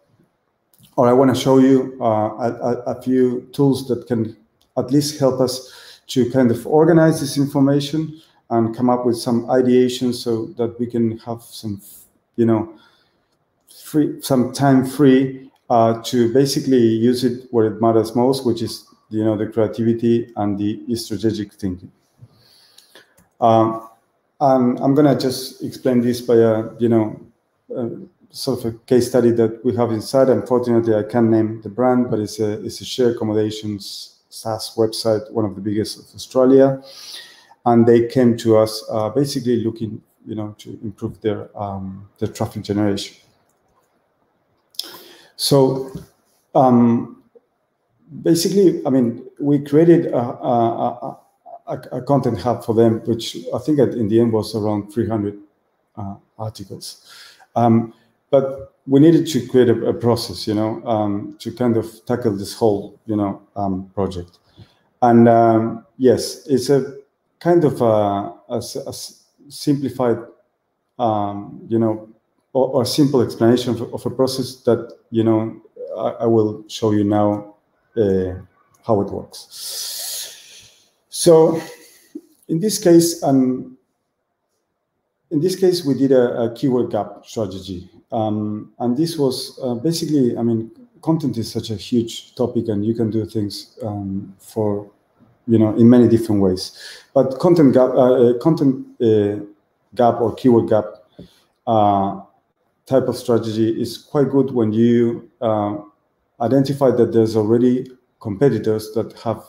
or I want to show you uh, a, a, few tools that can at least help us to kind of organize this information and come up with some ideation so that we can have some, you know, free some time free uh, to basically use it where it matters most, which is you know the creativity and the strategic thinking. Um, and I'm going to just explain this by a, you know, a sort of a case study that we have inside. Unfortunately, I can't name the brand, but it's a, it's a share accommodations SaaS website, one of the biggest of Australia. And they came to us uh, basically looking, you know, to improve their, um, their traffic generation. So um, basically, I mean, we created a, a, a a, content hub for them, which I think in the end was around 300 uh, articles. Um, but we needed to create a, a process, you know, um, to kind of tackle this whole, you know, um, project. And um, yes, it's a kind of a, a, a simplified, um, you know, or, or, simple explanation of, of, a process that, you know, I, I will show you now uh, how it works. So in this case, um, in this case, we did a, a keyword gap strategy. Um, and this was uh, basically, I mean, content is such a huge topic and you can do things um, for, you know, in many different ways. But content gap, uh, uh content uh, gap or keyword gap uh, type of strategy is quite good when you uh, identify that there's already competitors that have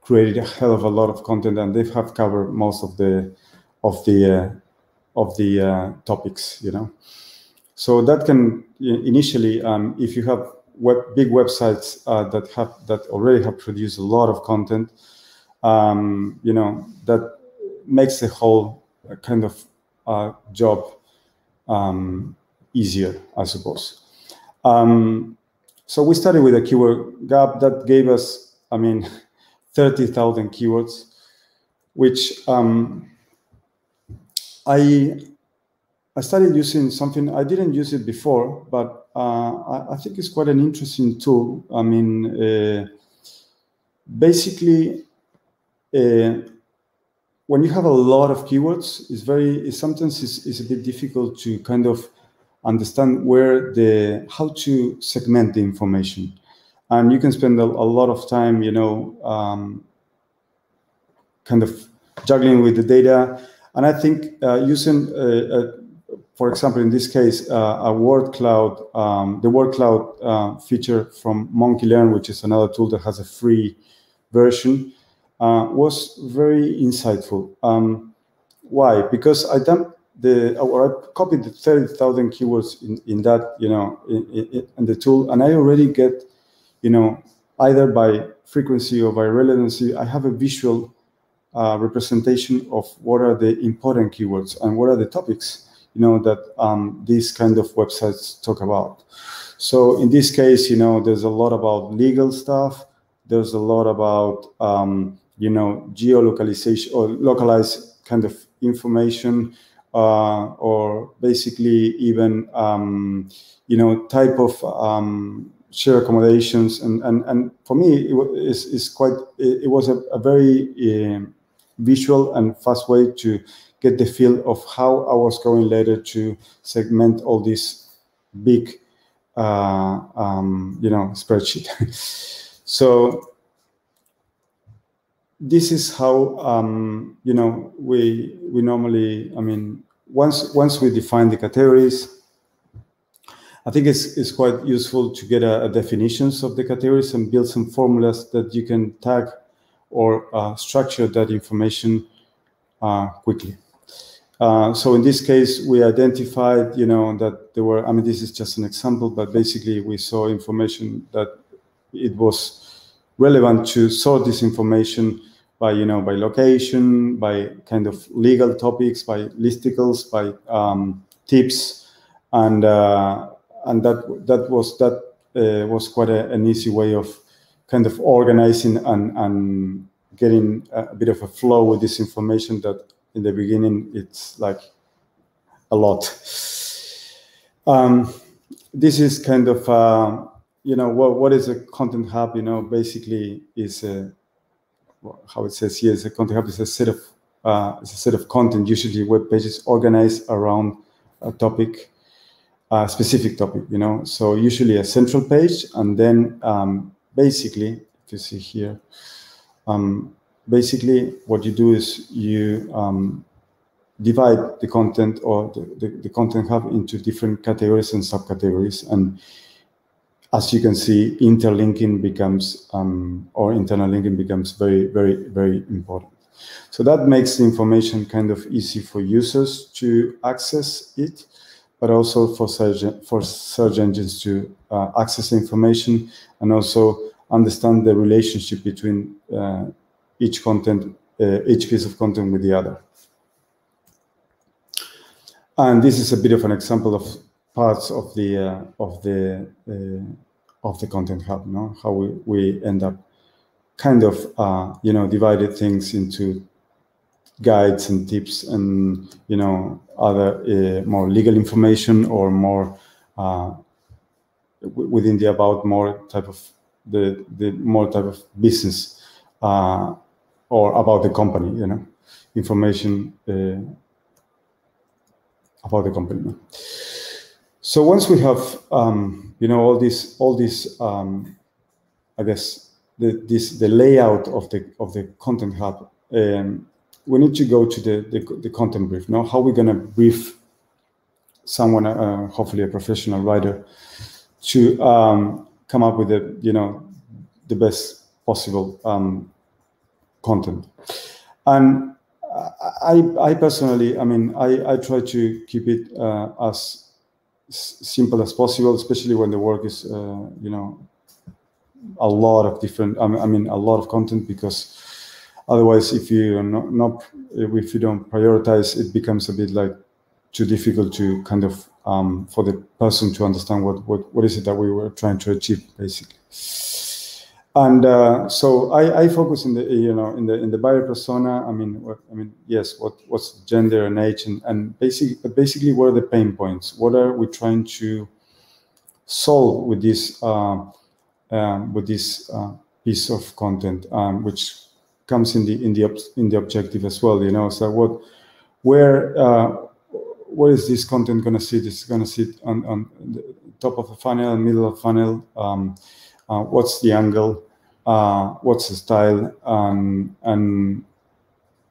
created a hell of a lot of content and they have covered most of the of the of the topics, you know. So that can initially, um, if you have web, big websites uh, that have that already have produced a lot of content, um, you know, that makes the whole uh, kind of uh, job um, easier, I suppose. Um, so we started with a keyword gap that gave us, I mean, 30,000 keywords, which um, I I started using something I didn't use it before, but uh, I, I, think it's quite an interesting tool. I mean, uh, basically, uh, when you have a lot of keywords, it's very it's sometimes it's, it's, a bit difficult to kind of understand where the how to segment the information, and you can spend a, a lot of time, you know, um, kind of juggling with the data and I think uh, using, uh, for example, in this case, a word cloud, um, the word cloud feature from MonkeyLearn, which is another tool that has a free version, was very insightful. Um, why? Because I dumped the or I copied the 30,000 keywords in, in that, you know, in, in, in, the tool, and I already get, you know, either by frequency or by relevancy, I have a visual uh, representation of what are the important keywords and what are the topics you know that um, these kind of websites talk about. So in this case, you know, there's a lot about legal stuff. There's a lot about um, you know geolocalization or localized kind of information, uh, or basically even um, you know type of um, share accommodations. And and and for me, it is is quite. It, it was a, a very uh, visual and fast way to get the feel of how I was going later to segment all these big, uh, um, you know, spreadsheet. so this is how um, you know we we normally. I mean, once once we define the categories. I think it's, it's quite useful to get a, a definitions of the categories and build some formulas that you can tag or uh, structure that information uh, quickly. Uh, so in this case, we identified, you know, that there were, I mean, this is just an example, but basically we saw information that it was relevant to sort this information by, you know, by location, by kind of legal topics, by listicles, by um, tips, and uh, and that that was that uh, was quite a, an easy way of kind of organizing and, and getting a bit of a flow with this information that in the beginning it's like a lot. Um, this is kind of, uh, you know, what, what is a content hub? You know, basically is a, how it says here is a content hub is a set of uh, it's a set of content, usually web pages organized around a topic, a specific topic. You know, so usually a central page, and then um, basically, if you see here, um, basically what you do is you um, divide the content or the, the, the, content hub into different categories and subcategories. And as you can see, interlinking becomes, um, or internal linking becomes very, very, very important. So that makes the information kind of easy for users to access it, but also for search, for search engines to uh, access information and also understand the relationship between uh, each content, uh, each piece of content with the other. And this is a bit of an example of parts of the uh, of the uh, of the content hub, no? How we, we end up kind of uh, you know divided things into guides and tips and you know other uh, more legal information or more uh, within the about more type of the the more type of business uh, or about the company, you know, information uh, about the company. So once we have, um, you know, all this, all this, um, I guess, the, this the layout of the of the content hub, um, we need to go to the the, the content brief. Now, how we're gonna brief someone, uh, hopefully a professional writer, to um, come up with the you know the best possible um, content. And I, I personally, I mean, I, I try to keep it uh, as simple as possible, especially when the work is, uh, you know, a lot of different, I mean, a lot of content because otherwise, if you not, not if you don't prioritize, it becomes a bit like too difficult to kind of um, for the person to understand what, what what is it that we were trying to achieve, basically and uh, so I, I, focus in the you know in the in the buyer persona. I mean, what, I mean, yes, what what's gender and age, and and basically basically what are the pain points? What are we trying to solve with this uh, with this uh, piece of content, um, which comes in the in the in the objective as well. You know, so what where uh, where is this content going to sit? Is going to sit on on the top of the funnel, middle of funnel. Um, uh, what's the angle, uh, what's the style, um, and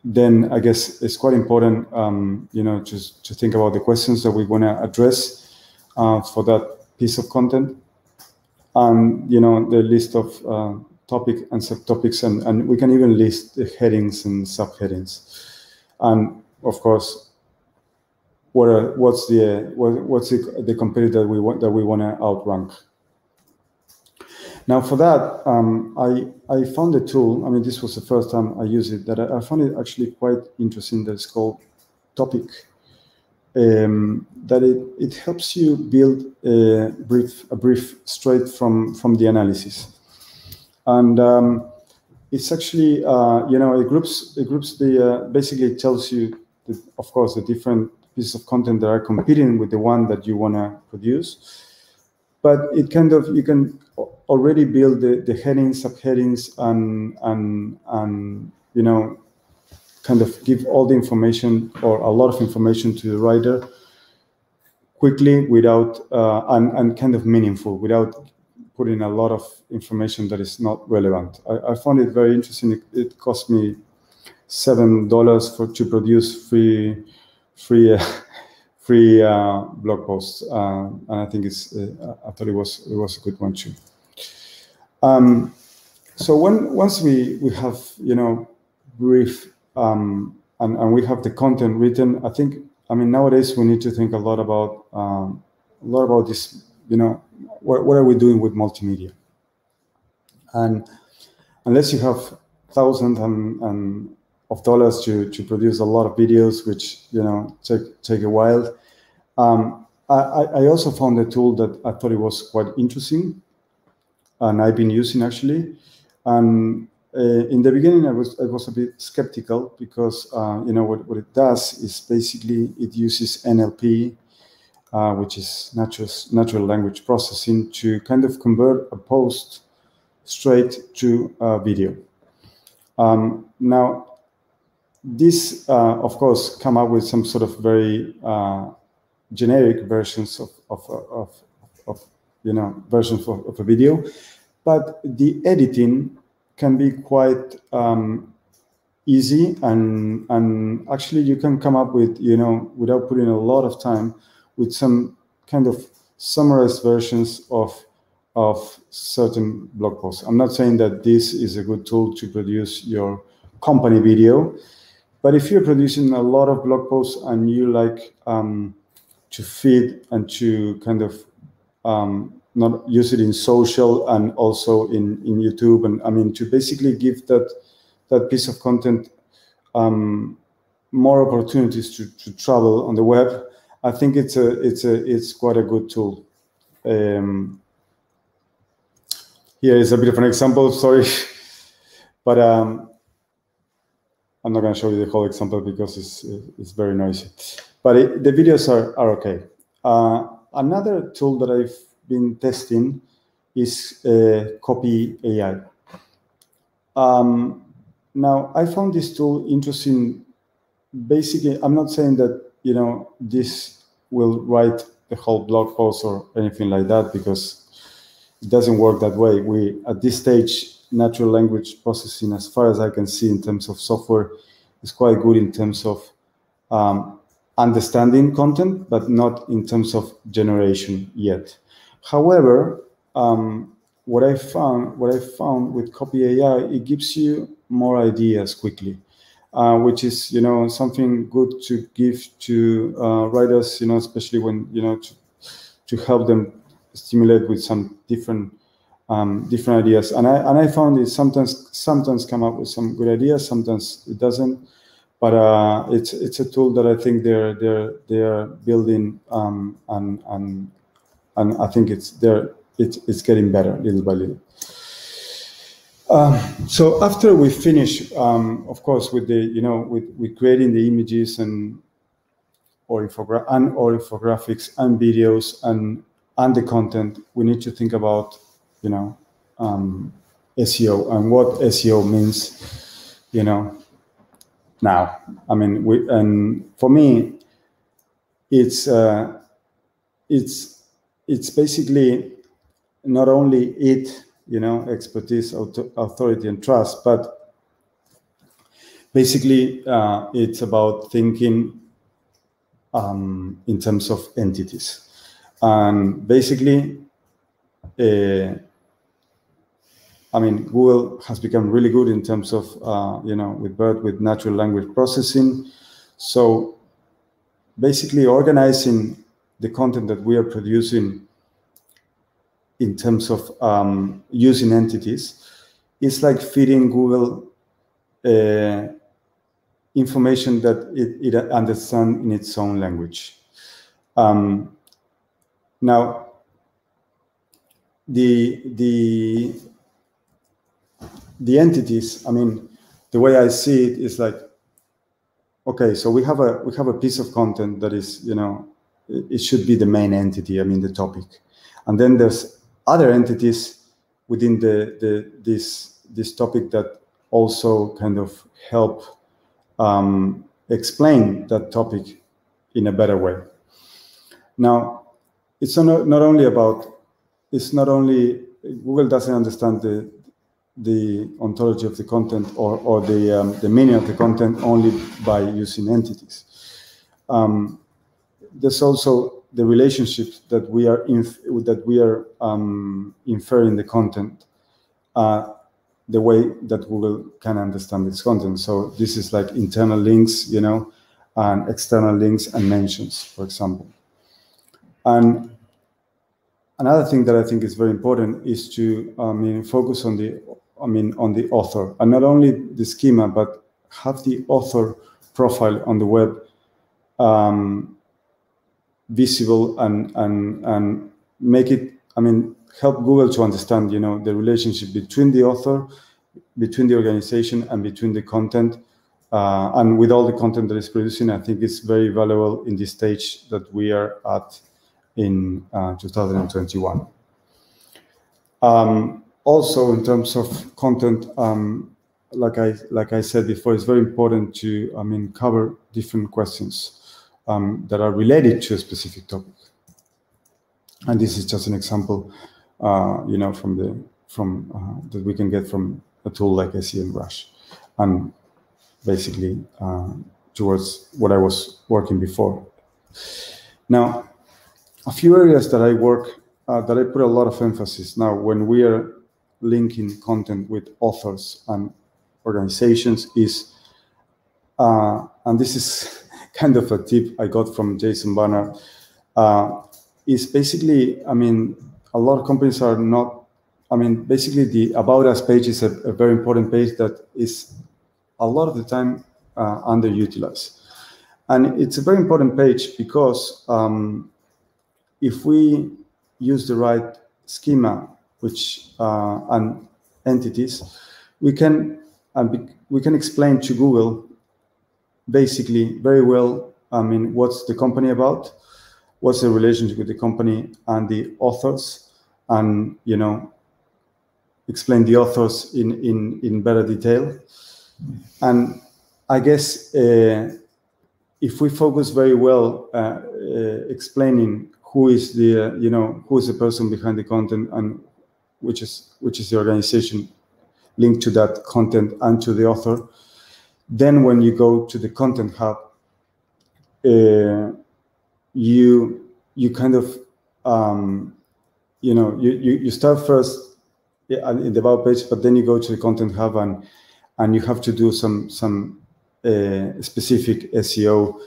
then I guess it's quite important, um, you know, just to think about the questions that we want to address uh, for that piece of content, and you know, the list of uh, topic and subtopics, and, and we can even list the headings and subheadings, and of course, what are, what's the what, what's the, the competitor we want that we want to outrank. Now for that, um, I, I found a tool, I mean, this was the first time I used it, that I, I found it actually quite interesting that it's called Topic. Um, that it, it helps you build a brief, a brief straight from, from the analysis. And um, it's actually, uh, you know, it groups, it groups the, uh, basically tells you, the, of course, the different pieces of content that are competing with the one that you want to produce. But it kind of, you can already build the, the headings, subheadings, and and and you know, kind of give all the information or a lot of information to the writer quickly without uh, and and kind of meaningful without putting a lot of information that is not relevant. I, I found it very interesting. It, it cost me seven dollars for to produce free free. Uh, free uh, blog posts, uh, and I think it's. Uh, I thought it was it was a good one too. Um, so when once we we have you know brief um, and and we have the content written, I think I mean nowadays we need to think a lot about um, a lot about this. You know, what what are we doing with multimedia? And unless you have thousands and, and of dollars to, to produce a lot of videos, which you know take take a while. Um, I, I also found a tool that I thought it was quite interesting and I've been using actually. And uh, in the beginning, I was I was a bit skeptical because uh, you know what, what it does is basically it uses NLP, uh, which is natural natural language processing, to kind of convert a post straight to a video. Um, now, this uh, of course come up with some sort of very uh, generic versions of of, of, of you know version of, of a video but the editing can be quite um, easy and and actually you can come up with you know without putting a lot of time with some kind of summarized versions of of certain blog posts. I'm not saying that this is a good tool to produce your company video, but if you're producing a lot of blog posts and you like um, to feed and to kind of um, not use it in social and also in in YouTube and I mean to basically give that that piece of content um, more opportunities to, to travel on the web. I think it's a it's a it's quite a good tool. Um, here is a bit of an example. Sorry, but um, I'm not going to show you the whole example because it's it's very noisy. But it, the videos are are okay. Uh, another tool that I've been testing is uh, Copy AI. Um, now, I found this tool interesting. Basically, I'm not saying that you know this will write the whole blog post or anything like that because it doesn't work that way. We at this stage, natural language processing, as far as I can see in terms of software, is quite good in terms of um, understanding content, but not in terms of generation yet. However, um, what I found, what I found with Copy AI, it gives you more ideas quickly, uh, which is you know something good to give to uh, writers, you know, especially when you know to, to help them stimulate with some different um, different ideas. And I and I found it sometimes sometimes come up with some good ideas, sometimes it doesn't. But uh, it's it's a tool that I think they're they're they're building um, and and and I think it's they're it's it's getting better little by little. Um, so after we finish, um, of course, with the you know with with creating the images and or, infogra- and or infographics and videos and and the content, we need to think about you know um, SEO and what SEO means. You know, now I mean, we and for me, it's uh, it's it's basically not only it, you know, expertise, authority, and trust, but basically uh, it's about thinking um, in terms of entities. And basically, uh, I mean, Google has become really good in terms of, uh, you know, with BERT, with natural language processing. So basically organizing the content that we are producing in terms of um, using entities is like feeding Google uh, information that it, it understands in its own language. Um, now, the the the entities. I mean, the way I see it is like, okay, so we have a we have a piece of content that is, you know, it, it should be the main entity. I mean, the topic, and then there's other entities within the, the this this topic that also kind of help um, explain that topic in a better way. Now, it's not, not only about it's not only Google doesn't understand the the ontology of the content or, or the, um, the meaning of the content only by using entities. Um, there's also the relationships that we are that we are um, inferring the content, uh, the way that Google can understand its content. So this is like internal links, you know, and external links and mentions, for example. And another thing that I think is very important is to I mean focus on the I mean on the author. And not only the schema, but have the author profile on the web um, visible and and and make it i mean help google to understand you know the relationship between the author between the organization and between the content. Uh, and with all the content that is producing i think it's very valuable in this stage that we are at in uh, 2021 um, also in terms of content um, like i like i said before it's very important to i mean cover different questions um, that are related to a specific topic. And this is just an example, uh, you know, from the from uh, that we can get from a tool like SEMrush, and basically uh, towards what I was working before. Now, a few areas that I work uh, that I put a lot of emphasis now when we are linking content with authors and organizations is, uh, and this is kind of a tip I got from Jason Barnard, Uh, is basically, I mean, a lot of companies are not, I mean, basically the About Us page is a, a very important page that is a lot of the time uh, underutilized. And it's a very important page because um, if we use the right schema, which uh, and entities, we can and we can explain to Google basically very well, I mean, what's the company about? What's the relationship with the company and the authors? And, you know, explain the authors in, in, in better detail. And I guess uh, if we focus very well uh, uh, explaining who is the you know who is the person behind the content and which is which is the organization linked to that content and to the author, then when you go to the content hub, uh, you you kind of um, you know you, you you start first in the about page, but then you go to the content hub and and you have to do some some uh, specific SEO,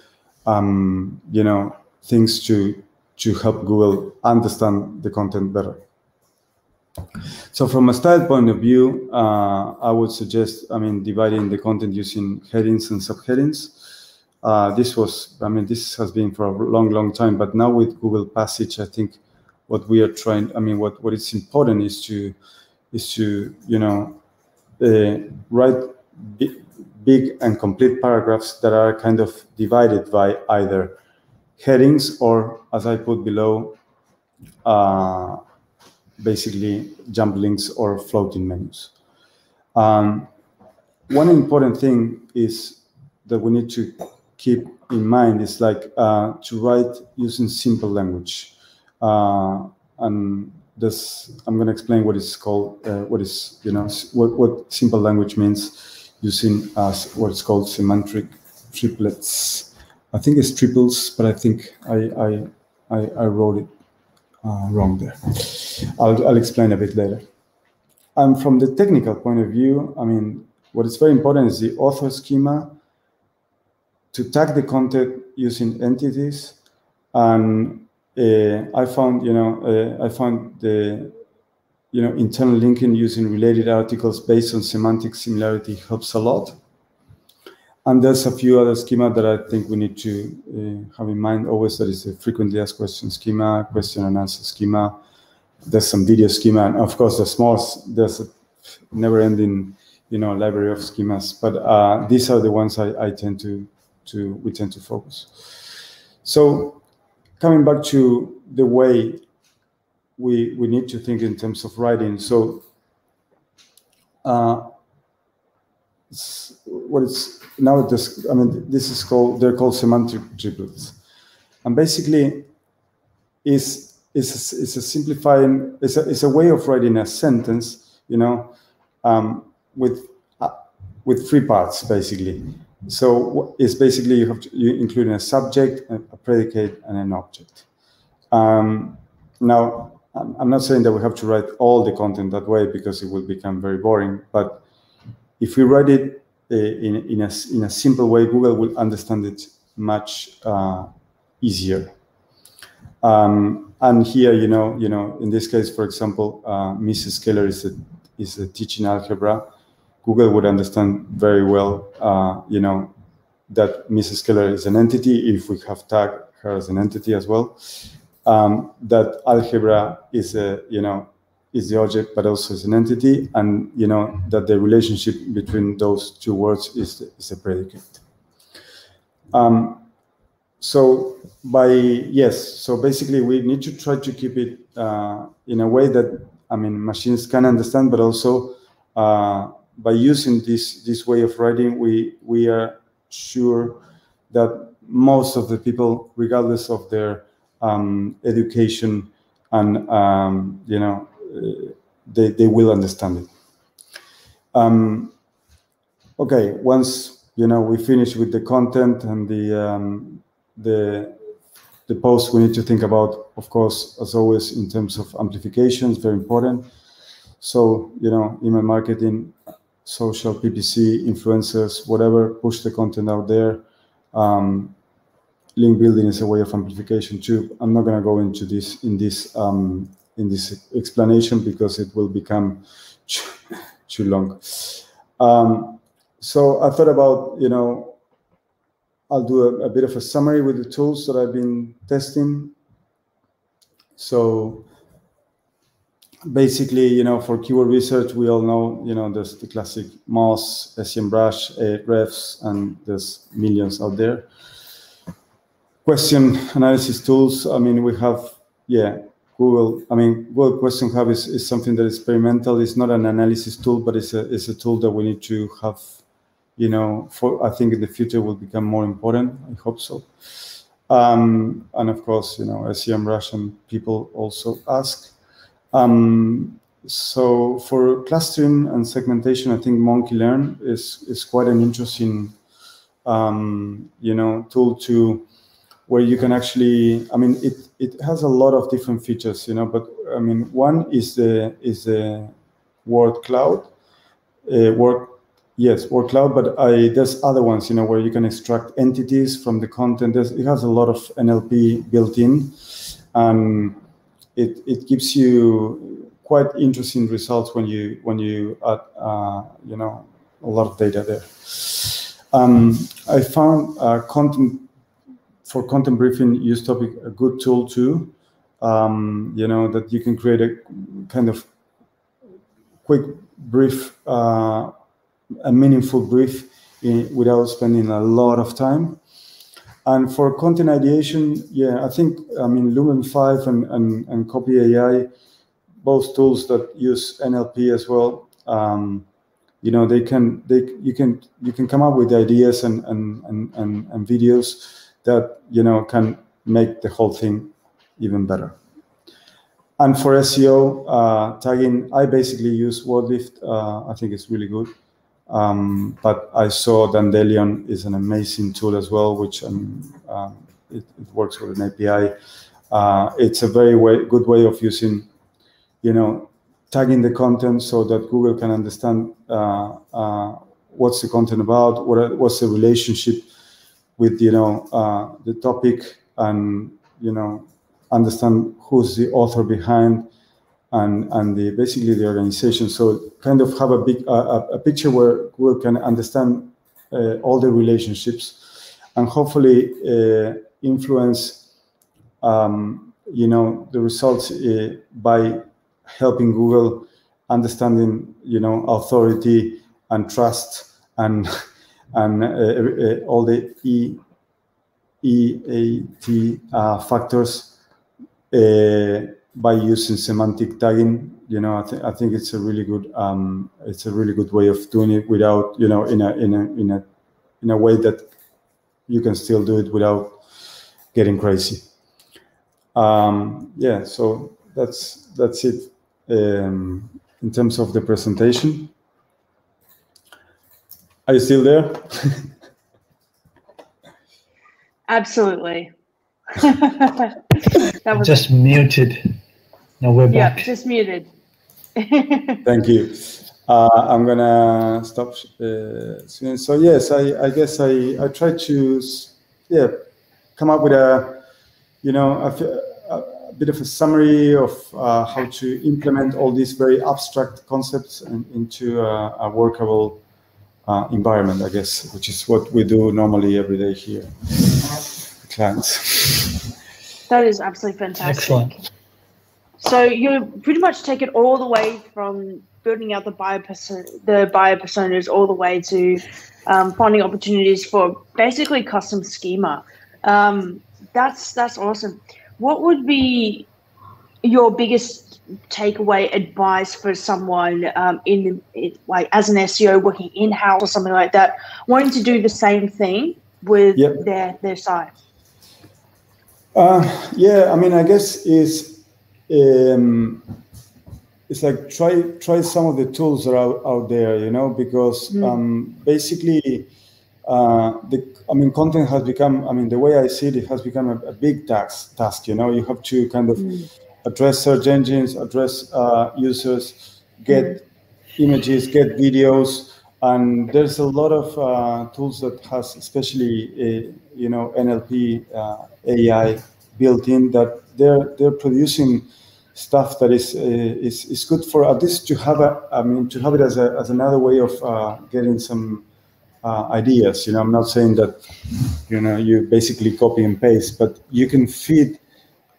um, you know, things to to help Google understand the content better. So from a style point of view, uh, I would suggest, I mean, dividing the content using headings and subheadings. Uh, this was, I mean, this has been for a long, long time, but now with Google Passage, I think what we are trying, I mean, what, what is important is to, is to, you know, uh, write big and complete paragraphs that are kind of divided by either headings or, as I put below, uh, basically jump links or floating menus. Um, one important thing is that we need to keep in mind is like uh, to write using simple language. Uh, and this, I'm going to explain what is called, uh, what is, you know, what, what simple language means using uh, what's called semantic triplets. I think it's triples, but I think I I, I, I wrote it uh, wrong there. I'll, I'll explain a bit later. And from the technical point of view, I mean, what is very important is the author schema to tag the content using entities. And uh, I found, you know, uh, I found the you know, internal linking using related articles based on semantic similarity helps a lot. And there's a few other schema that I think we need to uh, have in mind always. That is a frequently asked question schema, question and answer schema. There's some video schema, and of course, there's more. There's a never-ending, you know, library of schemas. But uh, these are the ones I, I tend to to we tend to focus. So, coming back to the way we we need to think in terms of writing. So uh, what is now this? I mean, this is called they're called semantic triplets, and basically is is is a simplifying. It's a it's a way of writing a sentence, you know, um, with uh, with three parts basically. So it's basically you have to you include a subject, a, predicate, and an object. Um, now I'm not saying that we have to write all the content that way because it will become very boring. But if we write it in, in, a, in a simple way, Google will understand it much uh, easier. Um, and here, you know, you know, in this case, for example, uh, Mrs. Keller is a, is a teaching algebra. Google would understand very well, uh, you know, that Mrs. Keller is an entity if we have tagged her as an entity as well um, that algebra is a you know is the object but also is an entity. And you know that the relationship between those two words is, is a predicate. Um, so by yes so basically we need to try to keep it uh, in a way that i mean machines can understand but also uh, by using this this way of writing we we are sure that most of the people regardless of their um, education, and um, you know they they will understand it. Um, okay, once you know we finish with the content and the um, the the post, we need to think about, of course, as always, in terms of amplification, it's very important. So, you know, email marketing, social, PPC, influencers, whatever, push the content out there. Um, link building is a way of amplification too. I'm not going to go into this in this um, in this explanation because it will become too long. Um, so I thought about you know I'll do a, a, bit of a summary with the tools that I've been testing. So basically, you know, for keyword research, we all know, you know, there's the classic Moz, SEMrush, Ahrefs, and there's millions out there question analysis tools, I mean, we have, yeah, Google, I mean, Google Question Hub is, is something that is experimental. It's not an analysis tool, but it's a, it's a tool that we need to have you know, for I think in the future will become more important. I hope so. Um, and of course, you know, SEM Russian people also ask. Um, so for clustering and segmentation, I think MonkeyLearn is is quite an interesting, um, you know, tool to where you can actually. I mean, it it has a lot of different features, you know. But I mean, one is the is the word cloud, uh, word yes, word cloud. But I there's other ones, you know, where you can extract entities from the content. There's, it has a lot of NLP built in, and it it gives you quite interesting results when you when you add uh, you know a lot of data there. Um, I found uh, content for content briefing use topic a good tool too. Um, you know that you can create a kind of quick brief, uh, a meaningful brief in, without spending a lot of time. And for content ideation, yeah, I think I mean Lumen5 and and, and Copy AI both tools that use NLP as well. Um, you know, they can they you can you can come up with ideas and and and and, and videos that you know can make the whole thing even better. And for SEO uh, tagging, I basically use WordLift. Uh, I think it's really good. Um, but I saw Dandelion is an amazing tool as well, which um, um, it, it, works with an API. Uh, it's a very way, good way of using you know, tagging the content so that Google can understand uh, uh, what's the content about, what what's the relationship with you know uh, the topic, and you know understand who's the author behind, and and the basically the organization. So kind of have a big a picture where Google can understand uh, all the relationships, and hopefully uh, influence. Um, you know the results uh, by helping Google understanding, you know, authority and trust and and uh, uh, all the E EAT uh, factors uh, by using semantic tagging. You know, I, th I think it's a really good um, it's a really good way of doing it without you know in a in a in a in a way that you can still do it without getting crazy. Um, yeah, so that's that's it um, in terms of the presentation. Are you still there? Absolutely. that was just muted. No, we're back. Yeah, just muted. Thank you. Uh, I'm gonna stop uh, soon. So yes, I, I guess I, I try to yeah come up with a you know a, a bit of a summary of uh, how to implement all these very abstract concepts in, into a, a workable uh, environment, I guess, which is what we do normally every day here, clients. That is absolutely fantastic. Excellent. So you pretty much take it all the way from building out the buyer person, the buyer personas, all the way to um, finding opportunities for basically custom schema. Um, that's that's awesome what would be your biggest takeaway advice for someone um, in the, like as an SEO working in house or something like that, wanting to do the same thing with yep. their their site? Uh, yeah, I mean, I guess is um, it's like try try some of the tools that are out, out there, you know, because mm. um, basically uh, the I mean, content has become. I mean, the way I see it, it has become a, a big task. Task, you know, you have to kind of mm. Address search engines, address uh, users, get mm. images, get videos, and there's a lot of uh, tools that has, especially uh, you know, NLP uh, AI built in that they're they're producing stuff that is uh, is is good for at least to have a. I mean, to have it as a as another way of uh, getting some uh, ideas. You know, I'm not saying that you know you basically copy and paste, but you can feed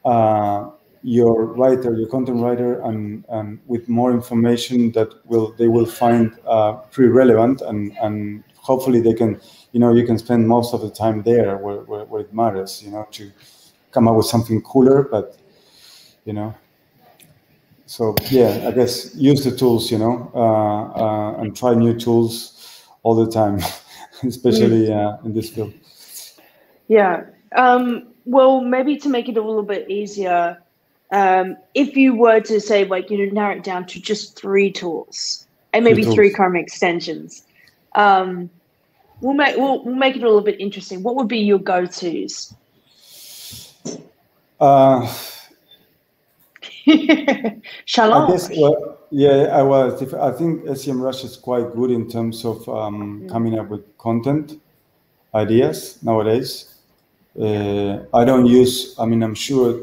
uh, your writer, your content writer, and, and with more information that will they will find uh, pretty relevant, and and hopefully they can you know you can spend most of the time there where, where, where it matters. You know, to come up with something cooler, but you know so yeah, I guess use the tools, you know, uh, uh, and try new tools all the time. especially uh, in this field. Yeah. Um, well, maybe to make it a little bit easier, um, if you were to say, like, you know, narrow it down to just three tools and maybe three, three Chrome extensions, um, we'll make we'll, we'll make it a little bit interesting. What would be your go tos? Uh, Shalom. I guess, well, yeah, I was. I think SEMrush is quite good in terms of um, mm. coming up with content ideas nowadays. Uh, I don't use. I mean, I'm sure.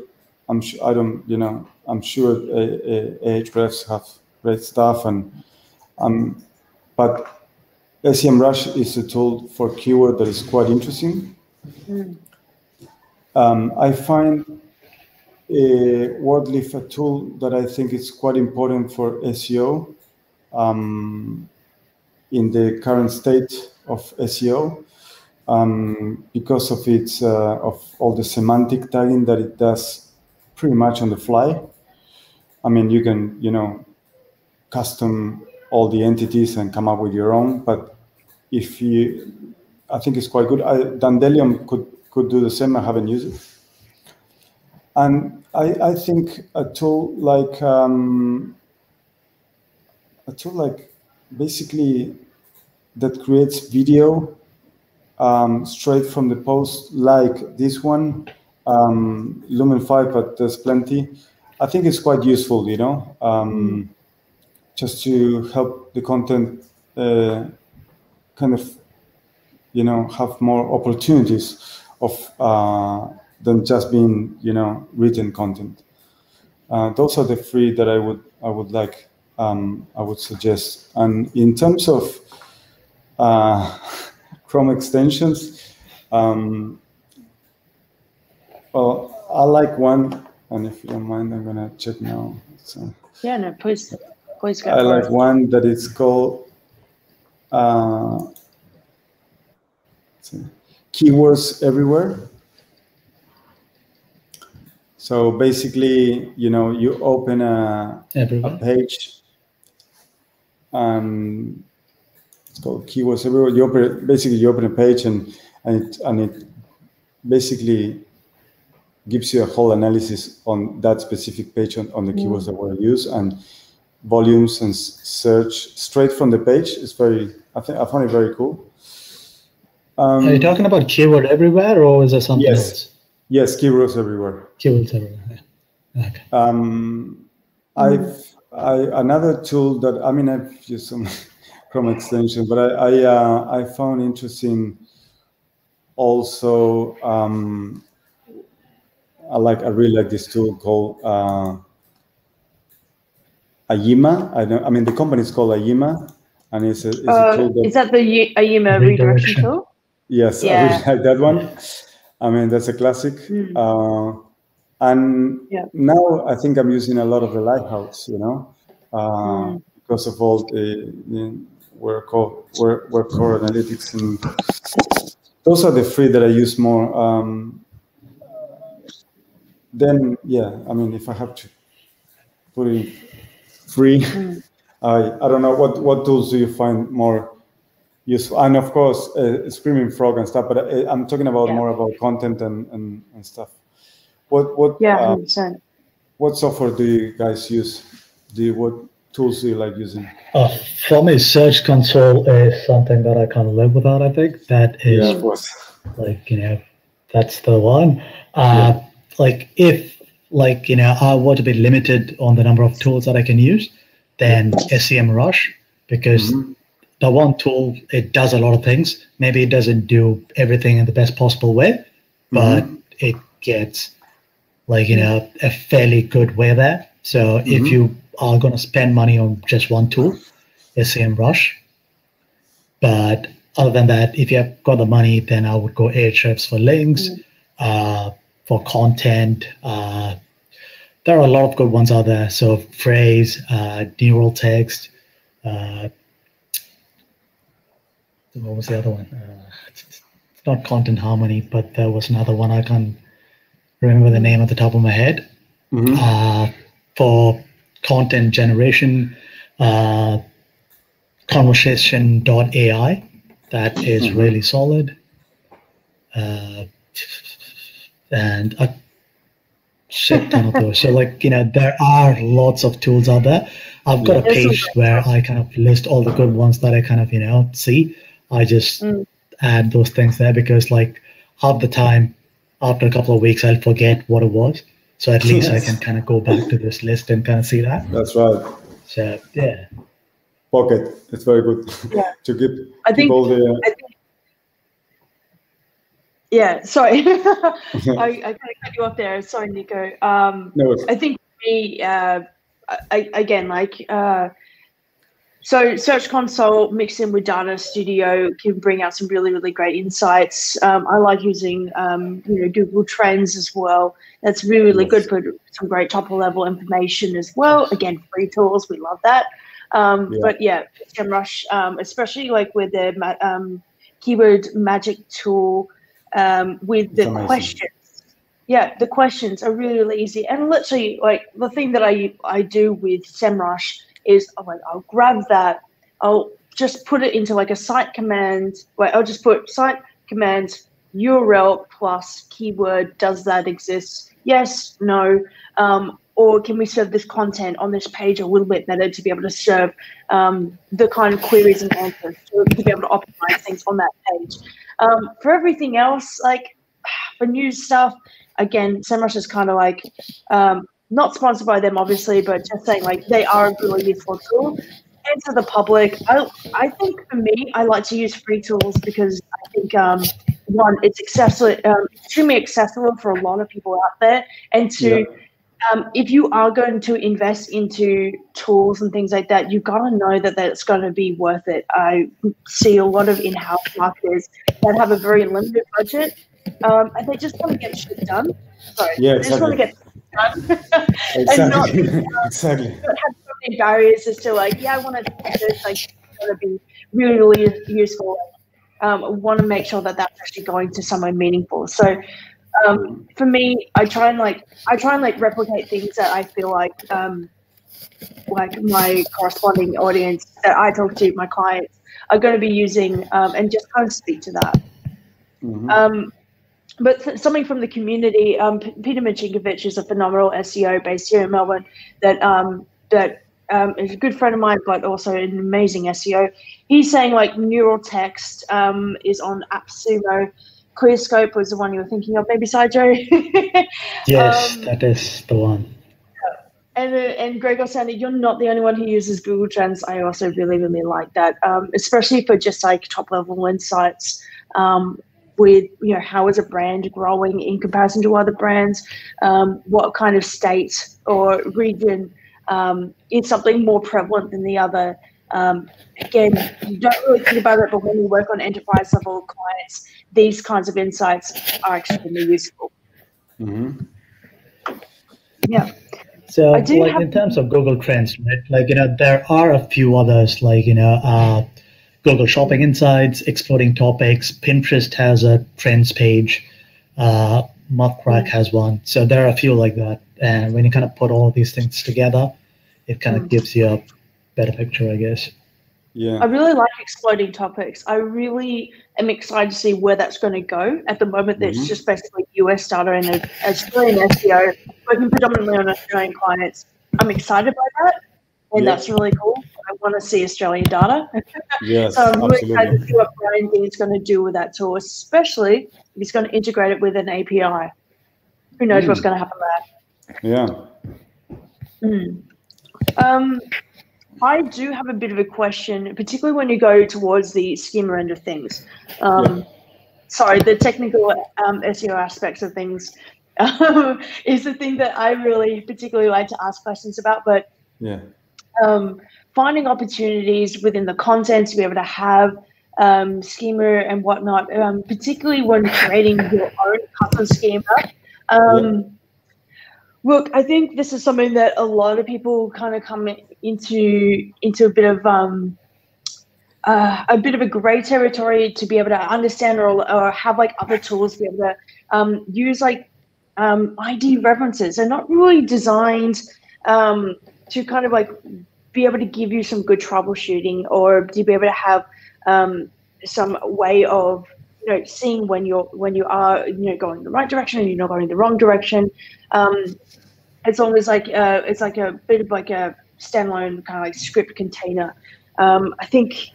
I'm sure. I don't. You know. I'm sure Ahrefs have great stuff, and um, but SEMrush is a tool for keyword that is quite interesting. Mm. Um, I find a WordLift a tool that I think is quite important for SEO um, in the current state of SEO um, because of its uh, of all the semantic tagging that it does pretty much on the fly. I mean, you can you know custom all the entities and come up with your own, but if you, I think it's quite good. I, Dandelion could could do the same. I haven't used it. And I, I think a tool like um, a tool like basically that creates video um, straight from the post, like this one, um, Lumen5, but there's plenty. I think it's quite useful, you know, um, just to help the content uh, kind of, you know, have more opportunities of uh, than just being you know written content. Uh, those are the three that I would I would like um, I would suggest. And in terms of uh, Chrome extensions, um, well, I like one, and if you don't mind, I'm gonna check now. So, yeah, no, please, please go. I like one that is called uh, keywords everywhere. So basically, you know, you open a, a page and it's called keywords everywhere. You open basically you open a page and and it, and it basically gives you a whole analysis on that specific page on, on the mm. keywords that were used and volumes and search straight from the page. It's very I think I find it very cool. Um, Are you talking about keyword everywhere or is there something yes. else? Yes, keywords everywhere. Keywords everywhere. Okay. Um, I've I, another tool that I mean I've used some Chrome extension, but I I, uh, I found interesting also. Um, I like I really like this tool called uh, Ayima. I don't. I mean the company is called Ayima, and it's a, it's uh, a tool that, is that the Ayima redirection tool? Yes, yeah. I really like that one. I mean, that's a classic. Mm. Uh, and yeah. now I think I'm using a lot of the Lighthouse, you know, uh, mm. because of all the, the work, work, work core analytics. And those are the three that I use more. Um, then, yeah, I mean, if I have to put it free mm. I, I don't know, what, what tools do you find more useful? And of course uh, screaming frog and stuff but uh, i'm talking about yeah. more about content and, and, and stuff. What what yeah uh, what software do you guys use? Do you, what tools do you like using? Uh, for me search console is something that i can't live without i think. That is yeah, like you know that's the one. Uh, yeah. Like if like you know i want to be limited on the number of tools that i can use then SEMrush because mm-hmm the one tool it does a lot of things maybe it doesn't do everything in the best possible way but mm-hmm. it gets like you know a fairly good way there so mm-hmm. if you are going to spend money on just one tool SEMrush but other than that if you have got the money then i would go ahrefs for links mm-hmm. uh, for content uh, there are a lot of good ones out there so Frase, uh, neural text uh, what was the other one? Uh, it's not Content Harmony, but there was another one. I can't remember the name at the top of my head. Mm-hmm. Uh, for content generation, uh, conversion.ai. that is Mhm. really solid. Uh, and a shit ton of those. So like, you know, there are lots of tools out there. I've got a Yeah. page where I kind of list all the good ones that I kind of, you know, see. I just Mm. add those things there because like half the time after a couple of weeks I'll forget what it was. So at least I can kind of go back to this list and kind of see that. That's right. So yeah. Pocket. It's very good Yeah. to keep, I keep think all the. I think yeah, sorry. I, I kind of cut you off there. Sorry, Nico. Um, no, I think me, uh, I, again, like, uh, so Search Console mixed in with Data Studio can bring out some really, really great insights. Um, I like using, um, you know, Google Trends as well. That's really, really Yes. good for some great top level information as well. Again, free tools, we love that. Um, Yeah. But yeah, SEMrush, um, especially like with the ma- um, keyword magic tool um, with the questions. Yeah, the questions are really, really easy. And literally, like the thing that I I do with SEMrush is I'm like I'll grab that, I'll just put it into like a site command. Like I'll just put site command URL plus keyword. Does that exist? Yes, no. Um, or can we serve this content on this page a little bit better to be able to serve um, the kind of queries and answers to, to be able to optimize things on that page. Um, for everything else, like for news stuff, again, SEMrush is kind of like um, not sponsored by them, obviously, but just saying like they are a really useful tool. And to the public, I, I think for me, I like to use free tools because I think um, one, it's accessible, um, extremely accessible for a lot of people out there, and two, Yeah. Um, if you are going to invest into tools and things like that, you've got to know that that's going to be worth it. I see a lot of in-house marketers that have a very limited budget, um, and they just want to get shit done. Sorry, Yeah, they just want to exactly. get done. and not Exactly. exactly. not have so many barriers as to like, yeah, I want to do this, like, it's going to be really, really useful. Um, want to make sure that that's actually going to somewhere meaningful. So, um, for me, I try and like, I try and like replicate things that I feel like, um, like my corresponding audience that I talk to, my clients, are going to be using, um, and just kind of speak to that. Mhm. Um, but th- something from the community, um, P- Peter Machinkovich is a phenomenal SEO based here in Melbourne that um, that um, is a good friend of mine, but also an amazing SEO. He's saying like neural text um, is on AppSumo. ClearScope was the one you were thinking of, maybe Saijo. Yes, Um, that is the one. And, and Gregor Sandy, you're not the only one who uses Google Trends. I also really, really like that, um, especially for just like top level insights um, with, you know, how is a brand growing in comparison to other brands? Um, what kind of state or region um, is something more prevalent than the other? Um, again, you don't really think about it, but when you work on enterprise level clients, these kinds of insights are extremely useful. Mhm. Yeah. So, like in terms of Google Trends, right? Like you know, there are a few others, like you know, uh, Google Shopping Insights, Exploding Topics, Pinterest has a trends page, uh, Muckrack has one. So there are a few like that, and when you kind of put all of these things together, it kind of Mm. gives you a better picture, I guess. Yeah. I really like exploding topics. I really am excited to see where that's going to go. At the moment, Mhm. it's just basically US data and a- Australian SEO, working predominantly on Australian clients. I'm excited by that, and Yeah. that's really cool. I want to see Australian data. Yes. so I'm really excited to see what Brian D is going to do with that tool, especially if he's going to integrate it with an API. Who knows what's Mm. going to happen there? Yeah. Mm. Um, I do have a bit of a question, particularly when you go towards the schema end of things. Um, Sorry, the technical um, SEO aspects of things um, is the thing that I really particularly like to ask questions about. But Yeah. um, finding opportunities within the content to be able to have um, schema and whatnot, um, particularly when creating your own custom schema. Um, Look, I think this is something that a lot of people kind of come into into a bit of um, uh, a bit of a grey territory to be able to understand or, or have like other tools to be able to um, use like um, ID references. They're not really designed um, to kind of like be able to give you some good troubleshooting or to be able to have um, some way of you know seeing when you're when you are you know going the right direction and you're not going the wrong direction. Um, it's almost like uh, it's like a bit of like a standalone kind of like script container. Um, I think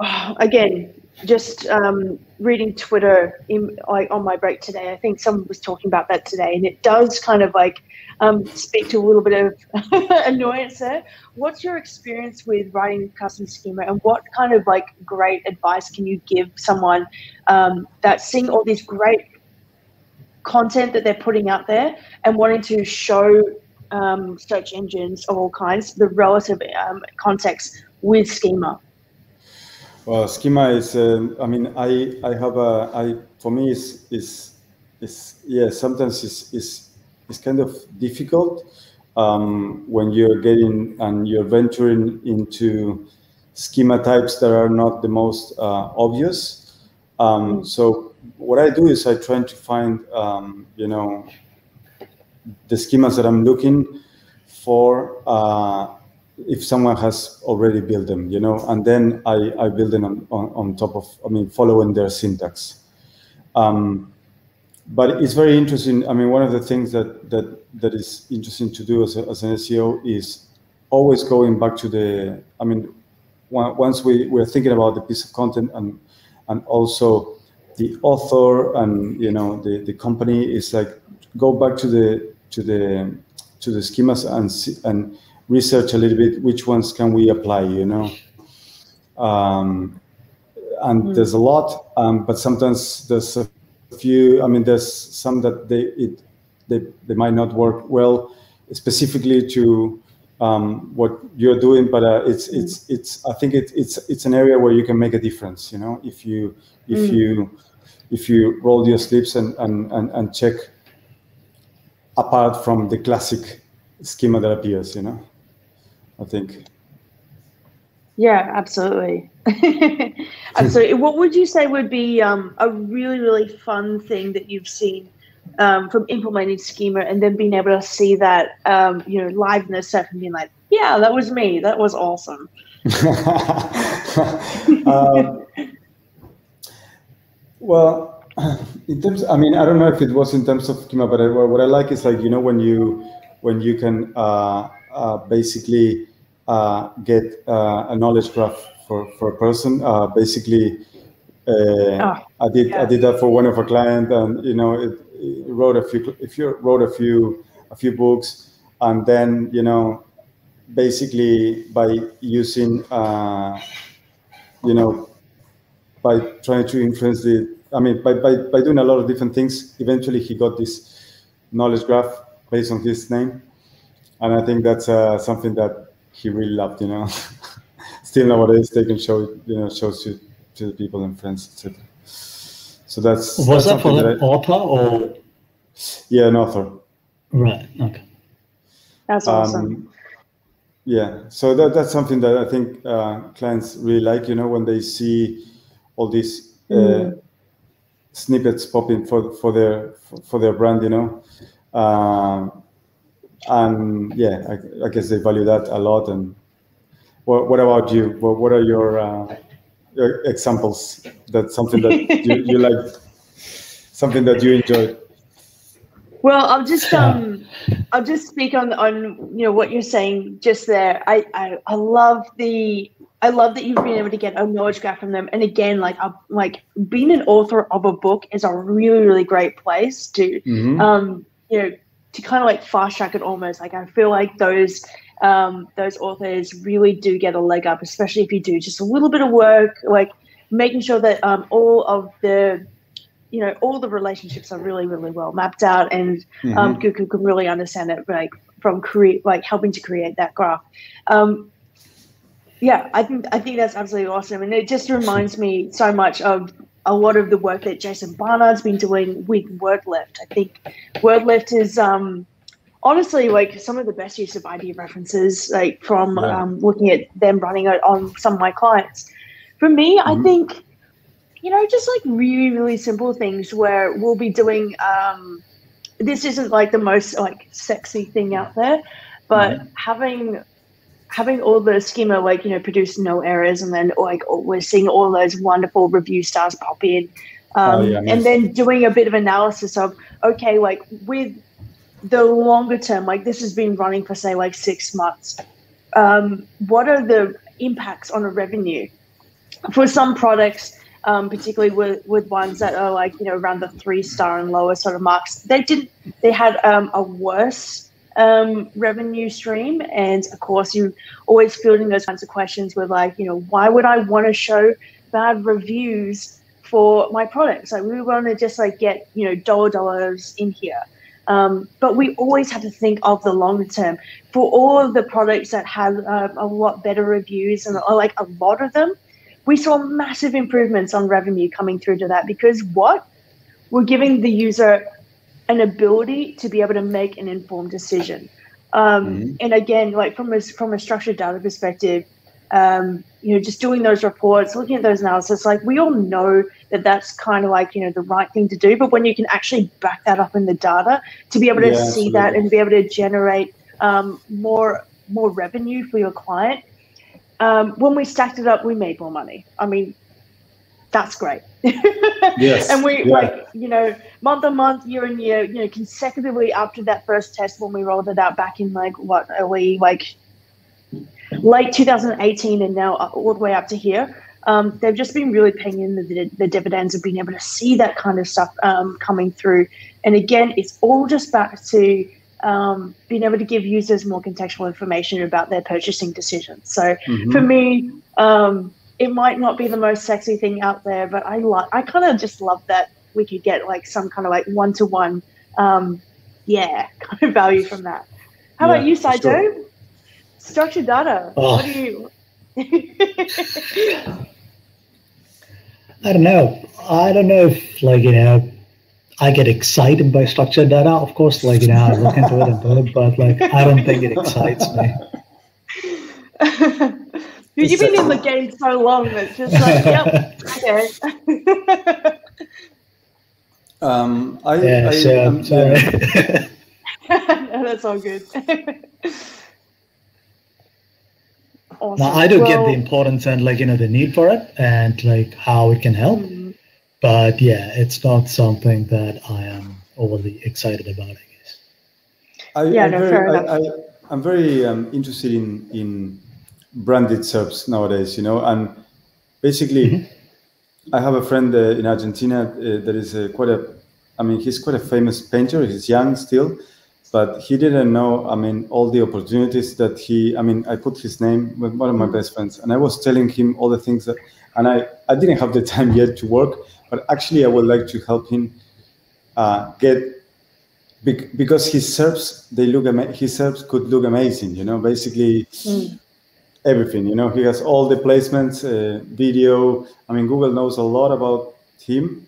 oh, again, just um, reading Twitter in, like on my break today, I think someone was talking about that today, and it does kind of like um, speak to a little bit of annoyance there. What's your experience with writing custom schema, and what kind of like great advice can you give someone um, that's seeing all this great content that they're putting out there and wanting to show um, search engines of all kinds the relative um, context with schema? Well, schema is. Uh, I mean, I I have a. I for me is is is yeah. Sometimes is is is kind of difficult um, when you're getting and you're venturing into schema types that are not the most uh, obvious. Um, mm. so what I do is I try to find um, you know the schemas that I'm looking for. Uh, if someone has already built them, you know, and then I, I build them on, on, on top of, I mean, following their syntax. Um, but it's very interesting. I mean, one of the things that that that is interesting to do as, a, as an SEO is always going back to the. I mean, once we we're thinking about the piece of content and and also the author and you know the the company is like go back to the to the to the schemas and and research a little bit which ones can we apply, you know. Um, and mm. there's a lot, um, but sometimes there's a few. I mean, there's some that they it they they might not work well, specifically to um, what you're doing. But uh, it's hmm. it's it's I think it, it's it's an area where you can make a difference. You know, if you if mm. you if you roll your sleeves and, and, and, and check apart from the classic schema that appears, you know. I think. Yeah, absolutely. absolutely. what would you say would be um, a really, really fun thing that you've seen um, from implementing schema and then being able to see that, um, you know, live in the set and being like, yeah, that was me. That was awesome. um, well, in terms, I mean, I don't know if it was in terms of schema, but I, what I like is like, you know, when you, when you can uh, uh, basically uh, get uh, a knowledge graph for, for a person. Uh, basically, oh, I did yeah. I did that for one of our clients, and you know, it, it wrote a few if you wrote a few a few books, and then you know, basically by using you know by trying to influence the I mean, by, by, by doing a lot of different things, eventually he got this knowledge graph based on his name. And I think that's uh, something that he really loved, you know. Still nowadays they can show you know shows to, to the people and friends, etc. So that's was that's that for the author or yeah, an author. Right. Okay. That's awesome. Um, yeah, so that, that's something that I think uh, clients really like. You know, when they see all these uh, mm. Snippets popping for for their for their brand. You know, um, and yeah, I, I, guess they value that a lot. And what, what about you? What, what are your, uh, your examples? That's something that you, you like, something that you enjoy. Well, I'll just um, I'll just speak on on you know what you're saying just there. I I, I love the I love that you've been able to get a knowledge graph from them. And again, like a, like being an author of a book is a really really great place to mm-hmm. um, you know to kind of like fast track it almost. Like I feel like those um, those authors really do get a leg up, especially if you do just a little bit of work, like making sure that um, all of the you know all the relationships are really really well mapped out and um, mm-hmm. um, Google can really understand it like from create like helping to create that graph. Um, yeah, I think I think that's absolutely awesome, and it just reminds me so much of a lot of the work that Jason Barnard's been doing with WordLift. I think WordLift is um, honestly like some of the best use of ID references, like from yeah. um, looking at them running it on some of my clients. For me, mm-hmm. I think, you know, just like really, really simple things where we'll be doing. Um, this isn't like the most like sexy thing out there, but mm-hmm. having having all the schema like you know produce no errors and then like we're seeing all those wonderful review stars pop in. Um, oh, yeah, and then doing a bit of analysis of okay like with the longer term like this has been running for say like six months um, what are the impacts on a revenue? For some products um, particularly with, with ones that are like you know around the three star and lower sort of marks they didn't they had um, a worse um, revenue stream. And of course, you always fielding those kinds of questions with like, you know, why would I want to show bad reviews for my products? Like we want to just like get, you know, dollar dollars in here. Um, but we always have to think of the longer term. For all of the products that have uh, a lot better reviews and like a lot of them, we saw massive improvements on revenue coming through to that because what? We're giving the user an ability to be able to make an informed decision. Um, mm-hmm. And again, like from a from a structured data perspective, um, you know, just doing those reports, looking at those analysis, like we all know that that's kind of like you know the right thing to do. But when you can actually back that up in the data to be able to yeah, see absolutely. that and be able to generate um, more more revenue for your client, um, when we stacked it up, we made more money. I mean, that's great. yes. and we yeah. like, you know, month on month, year on year, you know, consecutively after that first test when we rolled it out back in like what are we like late 2018 and now all the way up to here. Um, they've just been really paying in the, the, dividends of being able to see that kind of stuff um, coming through. And again, it's all just back to um, being able to give users more contextual information about their purchasing decisions. So mm-hmm. for me, um, it might not be the most sexy thing out there, but I like I kind of just love that we could get like some kind of like one to one, um yeah, kind of value from that. How yeah, about you, Saijo? Sure. Structured data. Oh. What do you? I don't know. I don't know if like you know, I get excited by structured data. Of course, like you know, I look into it and do it, but like I don't think it excites me. You've been in the game so long that just like, yep, okay. Um, I, yeah, I, so, um, yeah. no, that's all good. awesome. Now I do well, get the importance and like you know the need for it and like how it can help, mm-hmm. but yeah, it's not something that I am overly excited about. I guess. I, yeah, I'm no, very, fair enough. I, am very um, interested in in branded SERPs nowadays, you know, and basically, mm-hmm. I have a friend uh, in Argentina uh, that is uh, quite a, I mean, he's quite a famous painter. He's young still, but he didn't know, I mean, all the opportunities that he, I mean, I put his name with one of my mm-hmm. best friends, and I was telling him all the things that, and I, I didn't have the time yet to work, but actually, I would like to help him uh, get because his SERPs they look ama- his SERPs could look amazing you know basically mm everything. You know, he has all the placements, uh, video. I mean, Google knows a lot about him,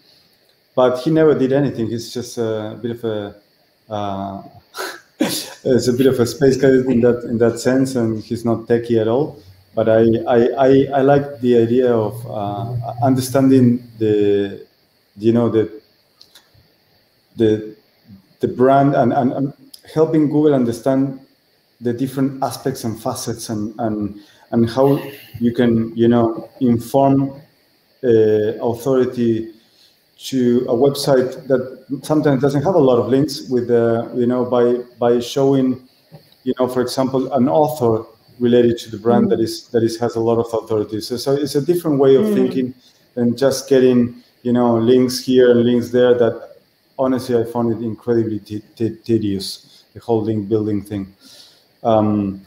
but he never did anything. He's just a bit of a uh, it's a bit of a space cadet in that in that sense, and he's not techie at all. But I I, I, I like the idea of uh, understanding the you know the the the brand and, and, and helping Google understand the different aspects and facets and, and, and how you can, you know, inform uh, authority to a website that sometimes doesn't have a lot of links with, uh, you know, by, by showing, you know, for example, an author related to the brand mm. that is that is has a lot of authority. So, so it's a different way of mm. thinking than just getting, you know, links here and links there. That honestly, I found it incredibly tedious. The whole link building thing. Um,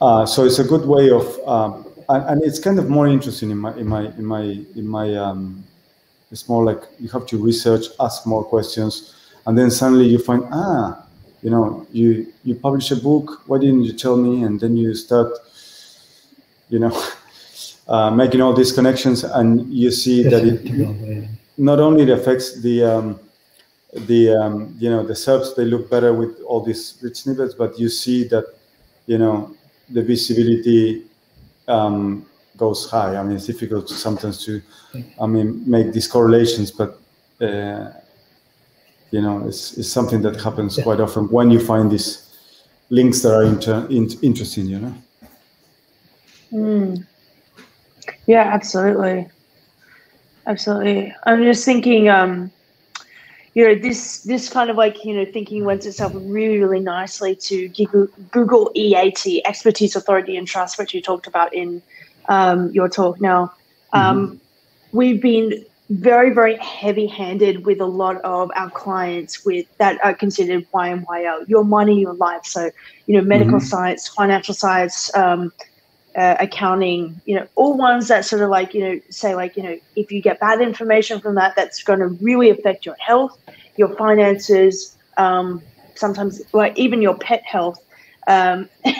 uh, so it's a good way of, um, and, and, it's kind of more interesting in my in my in my in my. Um, it's more like you have to research, ask more questions, and then suddenly you find ah, you know, you you publish a book. Why didn't you tell me? And then you start, you know. Uh, making all these connections, and you see that it not only it affects the um, the um, you know the SERPs they look better with all these rich snippets, but you see that you know the visibility um, goes high. I mean, it's difficult to sometimes to I mean make these correlations, but uh, you know it's, it's something that happens yeah. quite often when you find these links that are inter- in- interesting. You know. Mm. Yeah, absolutely. Absolutely. I'm just thinking, um, you know, this this kind of like you know thinking lends itself really really nicely to Google, Google EAT, expertise, authority, and trust, which you talked about in um, your talk. Now, um, mm-hmm. we've been very very heavy handed with a lot of our clients with that are considered YMYL, your money, your life. So you know, medical mm-hmm. science, financial science. Um, uh, accounting, you know, all ones that sort of like, you know, say like, you know, if you get bad information from that, that's going to really affect your health, your finances, um, sometimes like even your pet health. Um, um,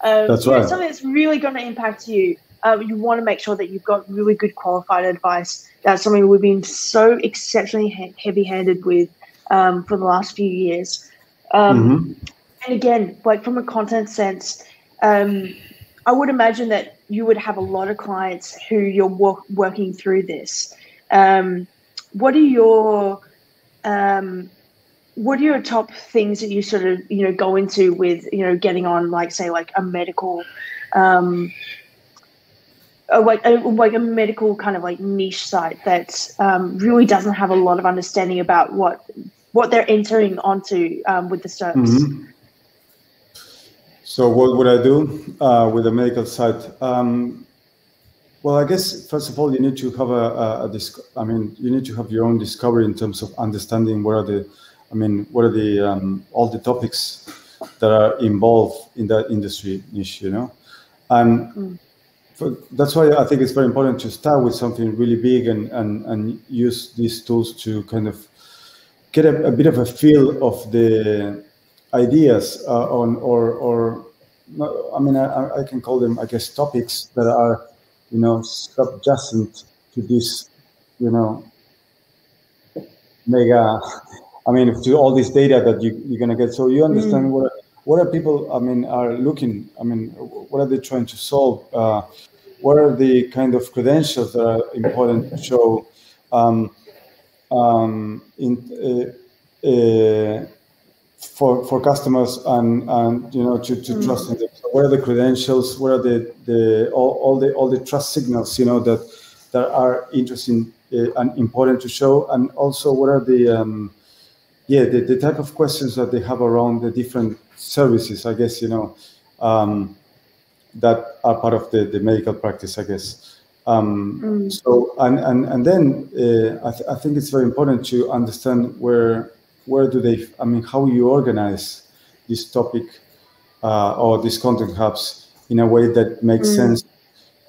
that's right. something that's really going to impact you. Uh, you want to make sure that you've got really good qualified advice. That's something we've been so exceptionally he- heavy-handed with um, for the last few years. Um, mm-hmm. And again, like from a content sense, um, I would imagine that you would have a lot of clients who you're work, working through this. Um, what are your um, what are your top things that you sort of you know go into with you know getting on like say like a medical um, like a, like a medical kind of like niche site that um, really doesn't have a lot of understanding about what what they're entering onto um, with the service. Mm-hmm. So what would I do uh, with a medical site? Um, well, I guess first of all, you need to have a, a, a disc- I mean, you need to have your own discovery in terms of understanding what are the, I mean, what are the um, all the topics that are involved in that industry niche, you know, and mm. for, that's why I think it's very important to start with something really big and and and use these tools to kind of get a, a bit of a feel of the ideas uh, on or or I mean I, I, can call them I guess topics that are you know subjacent to this you know mega I mean to all this data that you, you're gonna get so you understand mm. what what are people I mean are looking I mean what are they trying to solve uh, what are the kind of credentials that are important to show um, um, in uh, uh, for for customers and and you know to, to mm. trust in them. So what are the credentials? What are the the all, all the all the trust signals you know that that are interesting uh, and important to show, and also what are the um, yeah the, the type of questions that they have around the different services. I guess you know um, that are part of the the medical practice. I guess. Um, mm. So and and and then uh, I, th- I think it's very important to understand where where do they, I mean, how you organize this topic uh, or these content hubs in a way that makes mm. sense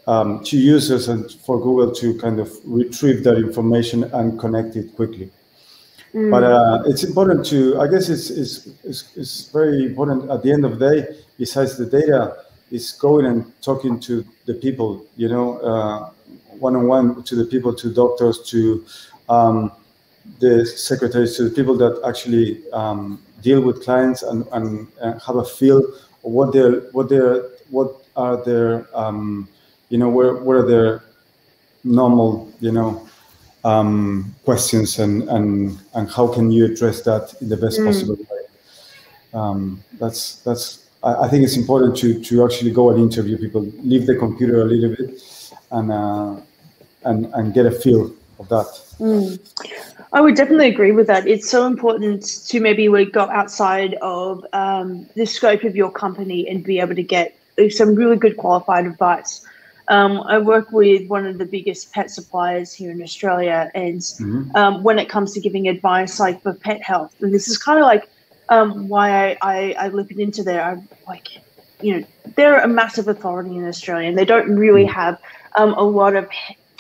um, to users and for Google to kind of retrieve that information and connect it quickly. Mm. But uh, it's important to, I guess it's, it's, it's, it's, very important at the end of the day, besides the data, is going and talking to the people, you know, one on one to the people, to doctors, to um, the secretaries to the people that actually um, deal with clients and, and uh, have a feel of what they're what they're what are their um, you know where what are their normal you know um, questions and and and how can you address that in the best mm. possible way um, that's that's I, I, think it's important to to actually go and interview people leave the computer a little bit and uh, and and get a feel of that mm. I would definitely agree with that. It's so important to maybe we go outside of um, the scope of your company and be able to get some really good qualified advice. Um, I work with one of the biggest pet suppliers here in Australia, and mm-hmm. um, when it comes to giving advice, like for pet health, and this is kind of like um, why I, I, I into there. I'm like, you know, they're a massive authority in Australia, and they don't really mm-hmm. have um, a lot of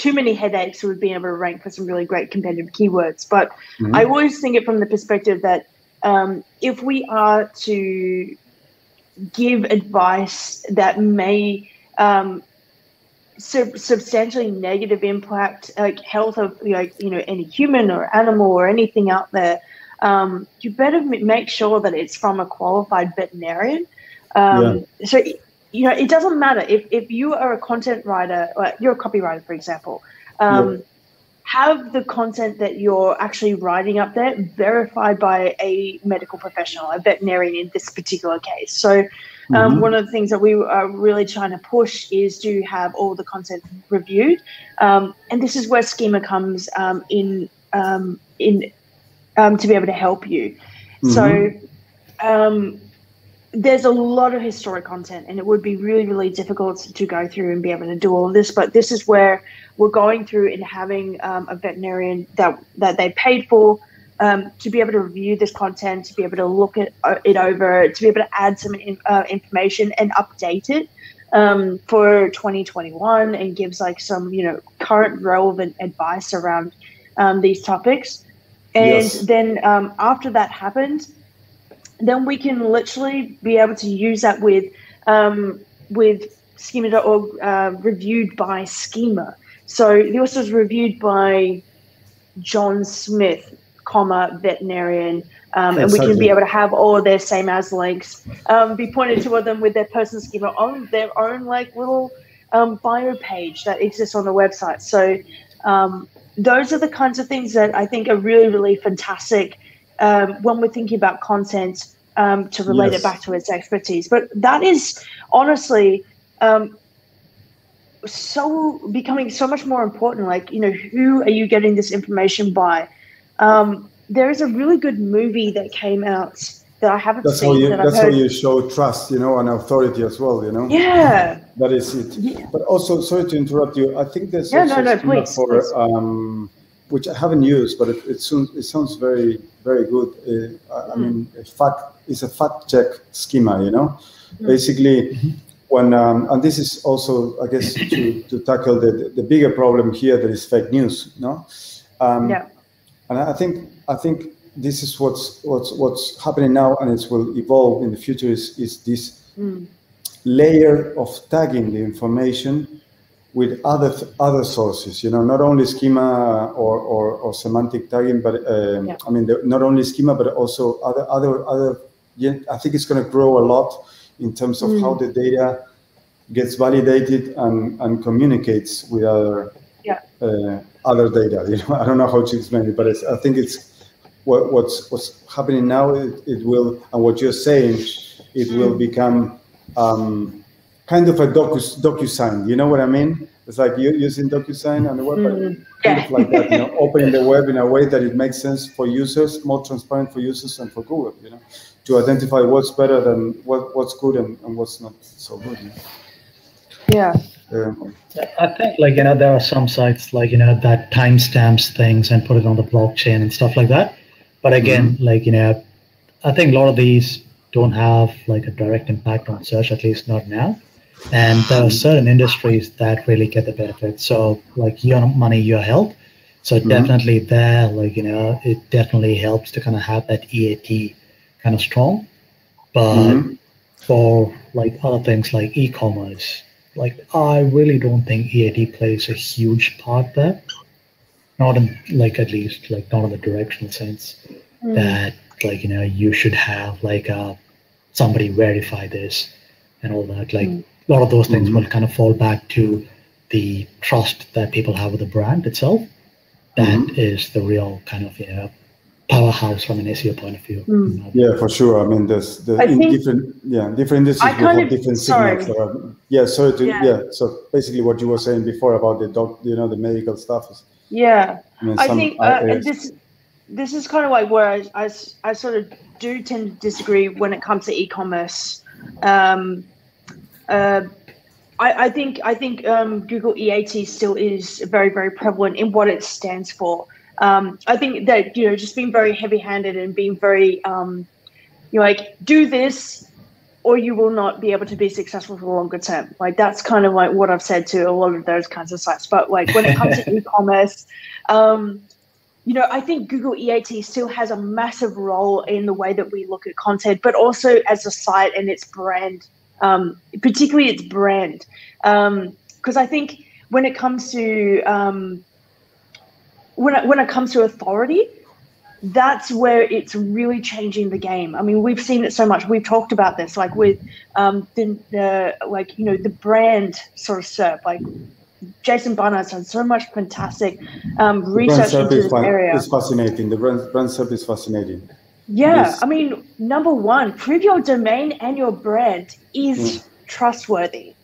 too many headaches with being able to rank for some really great competitive keywords. But mm-hmm. I always think it from the perspective that um, if we are to give advice that may um, sub- substantially negative impact like health of like you know any human or animal or anything out there, um, you better make sure that it's from a qualified veterinarian. Um, yeah. So you know, it doesn't matter if, if you are a content writer, or you're a copywriter, for example, um, yeah. have the content that you're actually writing up there verified by a medical professional, a veterinarian in this particular case. So Um, mm-hmm. One of the things that we are really trying to push is to have all the content reviewed, um, and this is where Schema comes um, in um, in um, to be able to help you. Mm-hmm. So um, there's a lot of historic content, and it would be really really difficult to go through and be able to do all of this. But this is where we're going through and having a veterinarian that that they paid for um, to be able to review this content, to be able to look at uh, it over, to be able to add some in, uh, information and update it um, for 2021 and gives like some, you know, current relevant advice around um, these topics. And yes. then um, after that happens, then we can literally be able to use that with um, with schema.org uh, reviewed by schema. So this was reviewed by John Smith, comma veterinarian um, and we can be able to have all their same as links um, be pointed to them with their person schema on their own like little um, bio page that exists on the website so um, those are the kinds of things that i think are really really fantastic um, when we're thinking about content um, to relate yes. it back to its expertise but that is honestly so becoming so much more important like you know who are you getting this information by um, there is a really good movie that came out that I haven't that's seen. How you, that that's how you show trust, you know, and authority as well, you know. Yeah. That is it. Yeah. But also, sorry to interrupt you. I think there's yeah, no, no, please, for please. Um, which I haven't used, but it, it sounds it sounds very very good. Uh, I, mm. mean, a fact it's a fact check schema, you know. Mm. Basically, mm-hmm. when um, and this is also, I guess, to, to tackle the the bigger problem here that is fake news, no. Um, yeah and I think I think this is what's what's what's happening now, and it will evolve in the future. Is is this mm. layer of tagging the information with other other sources? You know, not only schema or or, or semantic tagging, but um, yeah. I mean, the, not only schema, but also other other other. Yeah, I think it's going to grow a lot in terms of mm. how the data gets validated and, and communicates with other yeah. uh, other data. You know, I don't know how to explain it, but I think it's what, what's what's happening now. It, it, will, and what you're saying, it will mm. become um, kind of a docu DocuSign. You know what I mean? It's like you using DocuSign on the web, mm. kind yeah. of like that. You know, opening the web in a way that it makes sense for users, more transparent for users and for Google. You know, to identify what's better than what what's good and, and what's not so good. You know? Yeah. I think like you know there are some sites like you know that timestamps things and put it on the blockchain and stuff like that. But again, mm-hmm. like you know, I think a lot of these don't have like a direct impact on search, at least not now. And there are certain industries that really get the benefit. So like your money, your health. So mm-hmm. definitely there, like you know, it definitely helps to kind of have that EAT kind of strong. But mm-hmm. for like other things like e-commerce, like I really don't think EAT plays a huge part there. Not in like at least like not in the directional sense mm. that like you know you should have like uh somebody verify this and all that. Like mm. A lot of those things mm-hmm. will kind of fall back to the trust that people have with the brand itself. That mm-hmm. is the real kind of you know powerhouse from an SEO point of view. Mm. Yeah, for sure. I mean, there's the in different yeah different industries will have different signals. Are, yeah, sorry to yeah. yeah. So basically, what you were saying before about the doc, you know, the medical stuff is. Yeah, I, mean, I think uh, this this is kind of like where I, I, I sort of do tend to disagree when it comes to e-commerce. Um, uh, I, I, think I think um, Google EAT still is very very prevalent in what it stands for um, I think that you know just being very heavy-handed and being very um, you know like do this or you will not be able to be successful for the longer term. Like that's kind of like what I've said to a lot of those kinds of sites. But like when it comes to e-commerce, um, you know, I think Google EAT still has a massive role in the way that we look at content, but also as a site and its brand, um, particularly its brand. Because um, I think when it comes to um, when it, when it comes to authority, that's where it's really changing the game. I mean, we've seen it so much. We've talked about this, like with um, the, the like you know the brand sort of SERP. Like Jason Barnard's done so much fantastic um, research into this area. It's fascinating. The brand, brand SERP is fascinating. Yeah, this. I mean, number one, prove your domain and your brand is mm. trustworthy.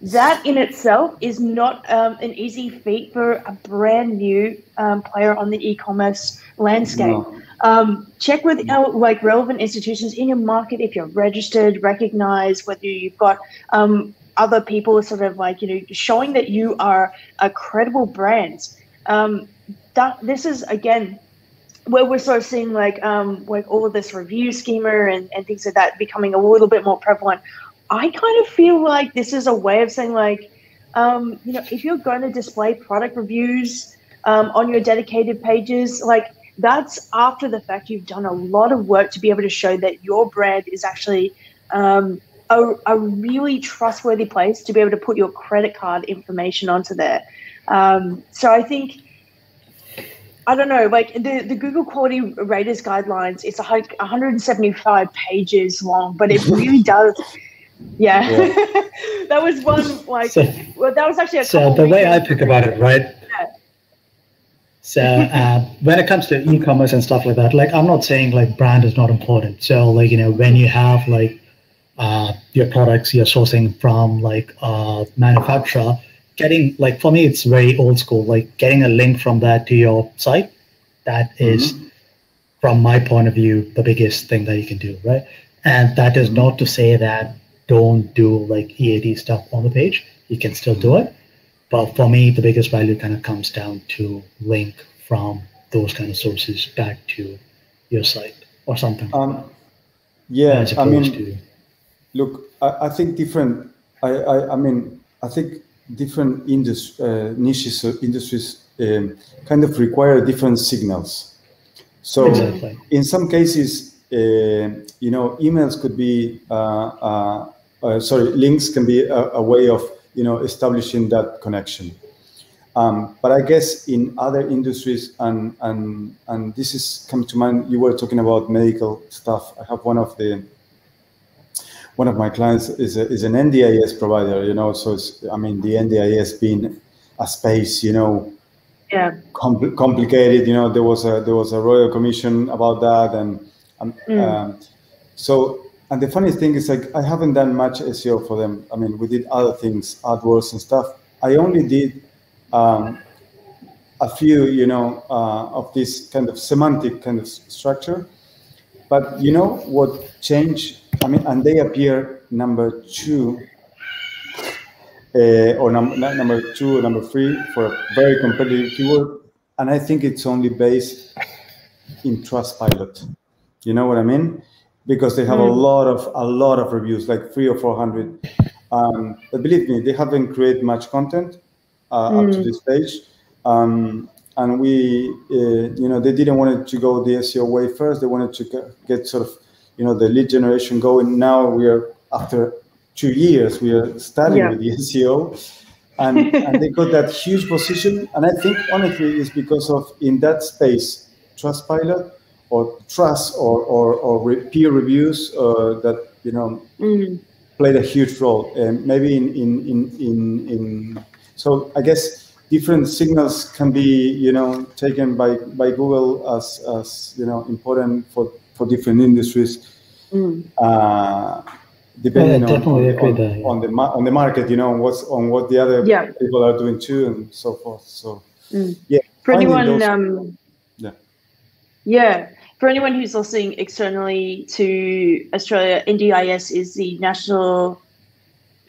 That in itself is not um, an easy feat for a brand new um, player on the e-commerce landscape. No. Um, check with like relevant institutions in your market if you're registered, recognized, whether you've got um, other people sort of like you know showing that you are a credible brand. Um, that this is again where we're sort of seeing like um, like all of this review schema and, and things like that becoming a little bit more prevalent. I kind of feel like this is a way of saying like, um, you know, if you're going to display product reviews um, on your dedicated pages, like that's after the fact you've done a lot of work to be able to show that your brand is actually um, a, a, really trustworthy place to be able to put your credit card information onto there. Um, so I think, I don't know, like the, the Google Quality Raters Guidelines, it's a 175 pages long, but it really does. Yeah, yeah. that was one like so, well, that was actually a. So the way I think about it, right? So uh, when it comes to e-commerce and stuff like that, like I'm not saying like brand is not important. So like you know when you have like uh, your products you're sourcing from like a manufacturer, getting like for me it's very old school. Like getting a link from that to your site, that is, mm-hmm. from my point of view the biggest thing that you can do, right? And that is not to say that don't do like EAT stuff on the page. You can still do it but for me, the biggest value kind of comes down to link from those kind of sources back to your site or something. Um, yeah, I mean, to, look, I, I, think different. I, I, I, mean, I think different indus, uh, niches or industries um, kind of require different signals. So exactly. in some cases, uh, you know, emails could be, uh, uh, uh sorry, links can be a, a way of you know, establishing that connection. Um, but I guess in other industries, and and and this is come to mind. You were talking about medical stuff. I have one of the one of my clients is a, is an NDIS provider. You know, so it's, I mean the NDIS being a space, you know, yeah, compl- complicated. You know, there was a there was a royal commission about that, and um, mm. um, so and the funny thing is, like, I haven't done much SEO for them. I mean, we did other things, AdWords and stuff. I only did um, a few, you know, uh, of this kind of semantic kind of structure. But you know what changed? I mean, and they appear number two, uh, or num- number two or number three for a very competitive keyword. And I think it's only based in Trustpilot. You know what I mean? because they have mm. a lot of a lot of reviews, like three or four hundred. Um, but believe me, they haven't created much content uh, mm. up to mm. this stage. Um, and we, uh, you know, they didn't want to go the SEO way first. They wanted to get sort of, you know, the lead generation going. Now we are after two years, we are starting yeah. with the SEO, and, and they got that huge position. And I think honestly, it's because of in that space, Trustpilot or trust or, or, or peer reviews uh, that you know mm. played a huge role and maybe in, in, in, in, in so i guess different signals can be you know taken by, by google as, as you know important for, for different industries mm. uh, depending yeah, on, on, that, yeah. on, the on the market you know what's on what the other yeah. people are doing too and so forth so mm. yeah for anyone um, yeah yeah for anyone who's listening externally to Australia, NDIS is the National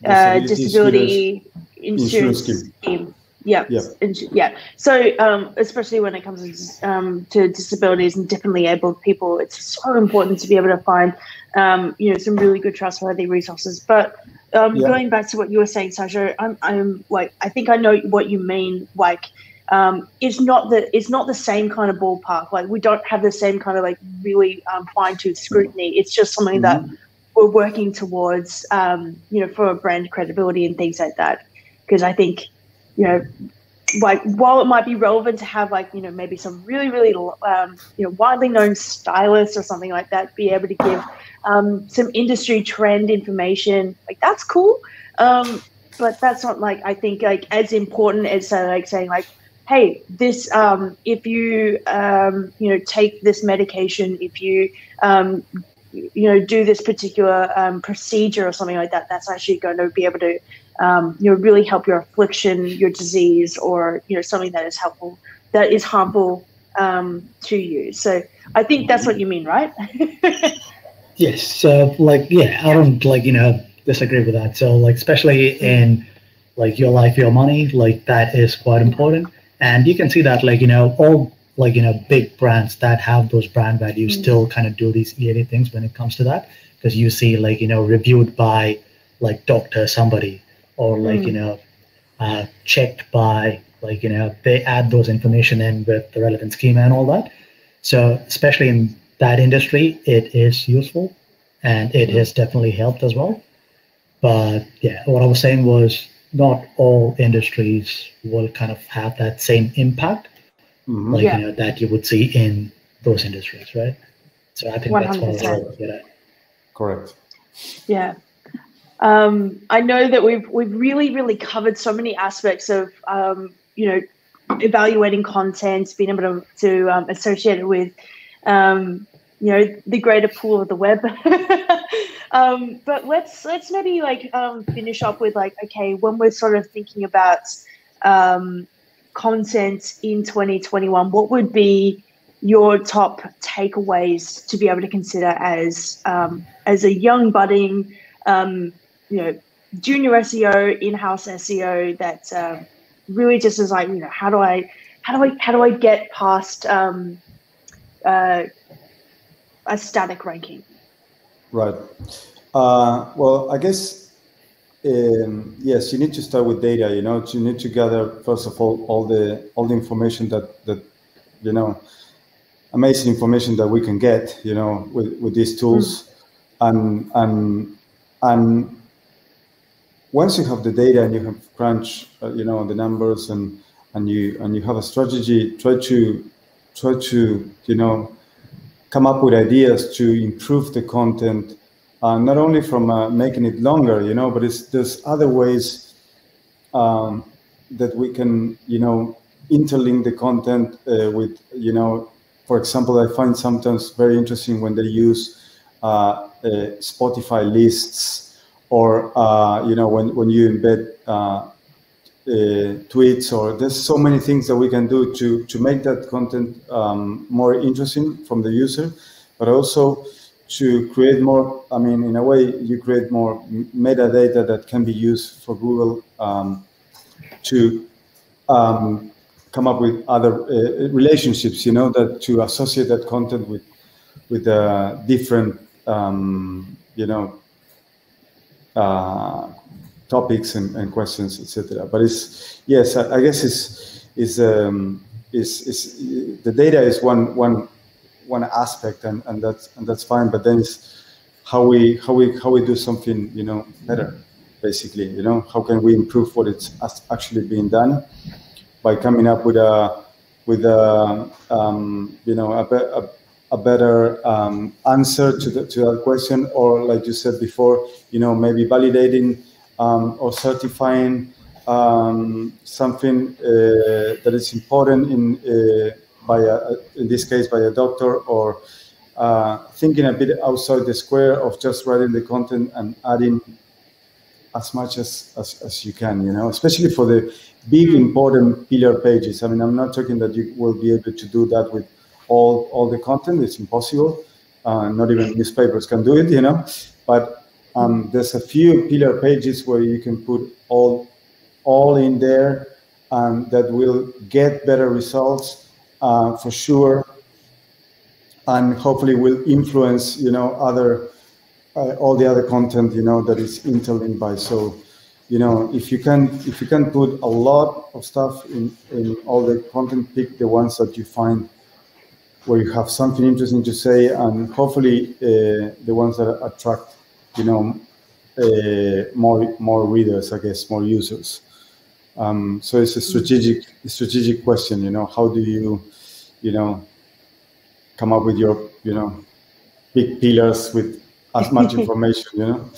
uh, Disability Insurance, Insurance, Scheme. Yeah, yeah. yeah. So, um, especially when it comes to, um, to disabilities and differently abled people, it's so important to be able to find, um, you know, some really good trustworthy resources. But um, yeah. going back to what you were saying, Saijo, I'm, I'm like, I think I know what you mean. Like, um, it's not the it's not the same kind of ballpark. Like we don't have the same kind of like really um, fine tooth scrutiny. It's just something mm-hmm. that we're working towards, um, you know, for brand credibility and things like that. Because I think, you know, like while it might be relevant to have like you know maybe some really really um, you know widely known stylists or something like that be able to give um, some industry trend information, like that's cool. Um, but that's not like I think like as important as uh, like saying like hey, this um, if you um, you know take this medication, if you um, you know do this particular um, procedure or something like that, that's actually going to be able to um, you know really help your affliction, your disease, or you know something that is helpful that is harmful um, to you. So I think that's what you mean, right? yes. So like yeah, I don't like you know disagree with that. So like especially in like your life, your money, like that is quite important. And you can see that like, you know, all like, you know, big brands that have those brand values mm-hmm. still kind of do these EAT things when it comes to that. Because you see like, you know, reviewed by like doctor somebody or like, mm-hmm. you know, uh, checked by like, you know, they add those information in with the relevant schema and all that. So especially in that industry, it is useful and it mm-hmm. has definitely helped as well. But yeah, what I was saying was not all industries will kind of have that same impact, mm-hmm. like yeah. you know that you would see in those industries, right? So I think 100%. that's what I was get at. Correct. Yeah. Um, I know that we've we've really really covered so many aspects of um, you know evaluating content, being able to, to um, associate it with um, you know the greater pool of the web. Um, but let's let's maybe like um, finish up with like okay when we're sort of thinking about content in 2021 what would be your top takeaways to be able to consider as as a young budding um, you know junior SEO in-house SEO that uh, really just is like you know how do I how do I how do I get past um, uh, a static ranking? Right. Uh, well, I guess um, yes, you need to start with data. You know, you need to gather first of all all the all the information that that you know amazing information that we can get. You know, with with these tools, mm. and and and once you have the data and you have crunch, uh, you know, the numbers and and you and you have a strategy, try to try to you know come up with ideas to improve the content, uh, not only from uh, making it longer, you know, but it's, there's other ways um, that we can, you know, interlink the content uh, with, you know, for example, I find sometimes very interesting when they use uh, uh, Spotify lists or, uh, you know, when, when you embed uh, tweets or there's so many things that we can do to to make that content um, more interesting from the user but also to create more i mean in a way you create more metadata that can be used for google um, to um, come up with other uh, relationships you know that to associate that content with with uh, different um, you know uh, topics and, and questions, etc. But it's yes, I, I, guess it's is um, is is the data is one one one aspect, and, and that's and that's fine. But then it's how we how we how we do something you know better, basically. You know how can we improve what it's actually being done by coming up with a with a um, you know a, a a better um, answer to, the, to that question, or like you said before, you know, maybe validating um, or certifying um, something uh, that is important in uh, by a, in this case by a doctor or uh, thinking a bit outside the square of just writing the content and adding as much as, as, as you can, you know, especially for the big important pillar pages. I mean, I'm not talking that you will be able to do that with all, all the content. It's impossible. Uh, not even newspapers can do it, you know. But um, there's a few pillar pages where you can put all all in there and um, that will get better results uh, for sure and hopefully will influence you know other uh, all the other content you know that is interlinked by so you know if you can if you can put a lot of stuff in in all the content pick the ones that you find where you have something interesting to say and hopefully uh, the ones that attract you know, uh, more more readers, I guess, more users. Um, so it's a strategic strategic question. You know, how do you, you know, come up with your, you know, big pillars with as much information. You know,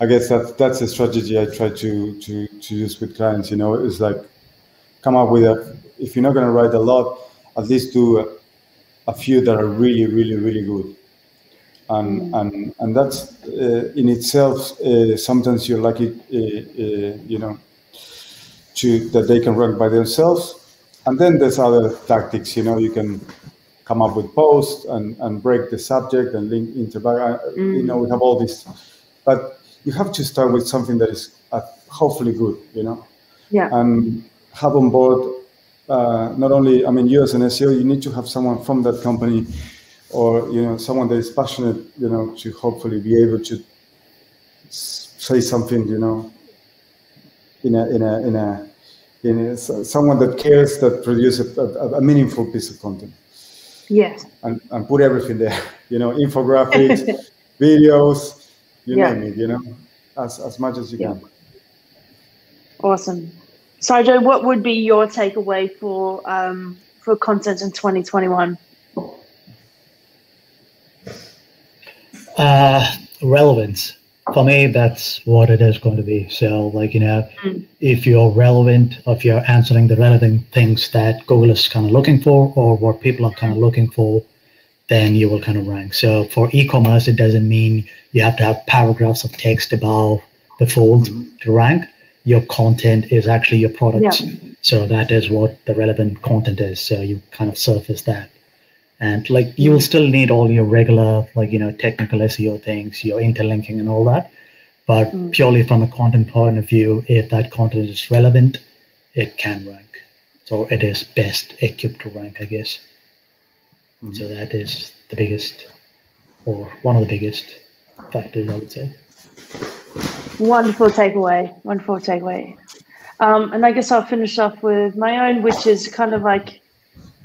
I guess that's that's a strategy I try to to to use with clients. You know, it's like come up with a. If you're not going to write a lot, at least do a, few that are really, really, really good. And mm. and and that's uh, in itself. Uh, sometimes you're lucky, uh, uh, you know, to that they can run by themselves. And then there's other tactics. You know, you can come up with posts and, and break the subject and link into back. Mm. You know, we have all this, but you have to start with something that is uh, hopefully good. You know, yeah, and have on board uh, not only. I mean, you as an SEO, you need to have someone from that company, or you know, someone that is passionate. You know, to hopefully be able to say something. You know, in a in a in a in a, someone that cares that produces a, a, a meaningful piece of content. Yes. And, and put everything there, you know, infographics, videos, you yeah. name it, you know, as, as much as you yeah. can. Awesome. Saijo, what would be your takeaway for um, for content in 2021? Uh, relevance for me, that's what it is going to be. So, like, you know, mm. if you're relevant, if you're answering the relevant things that Google is kind of looking for or what people are kind of looking for, then you will kind of rank. So, for e commerce, it doesn't mean you have to have paragraphs of text above the fold mm. to rank. Your content is actually your product. Yeah. So, that is what the relevant content is. So, you kind of surface that and like you will still need all your regular like you know technical seo things your interlinking and all that but mm. purely from a content point of view if that content is relevant it can rank so it is best equipped to rank i guess mm. so that is the biggest or one of the biggest factors i would say wonderful takeaway wonderful takeaway um, and i guess i'll finish off with my own which is kind of like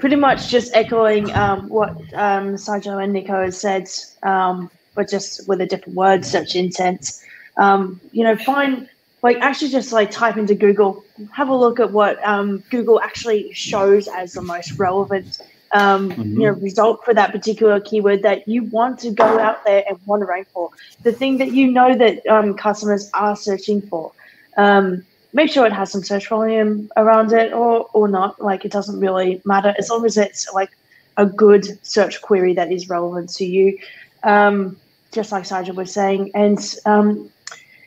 pretty much just echoing um, what um, Saijo and Nico has said, um, but just with a different word, search intent. Um, you know, find like actually just like type into Google, have a look at what um, Google actually shows as the most relevant um, mm-hmm. you know result for that particular keyword that you want to go out there and want to rank for. The thing that you know that um, customers are searching for. Um, make sure it has some search volume around it or or not. Like it doesn't really matter as long as it's like a good search query that is relevant to you. Um, just like Saijo was saying, and um,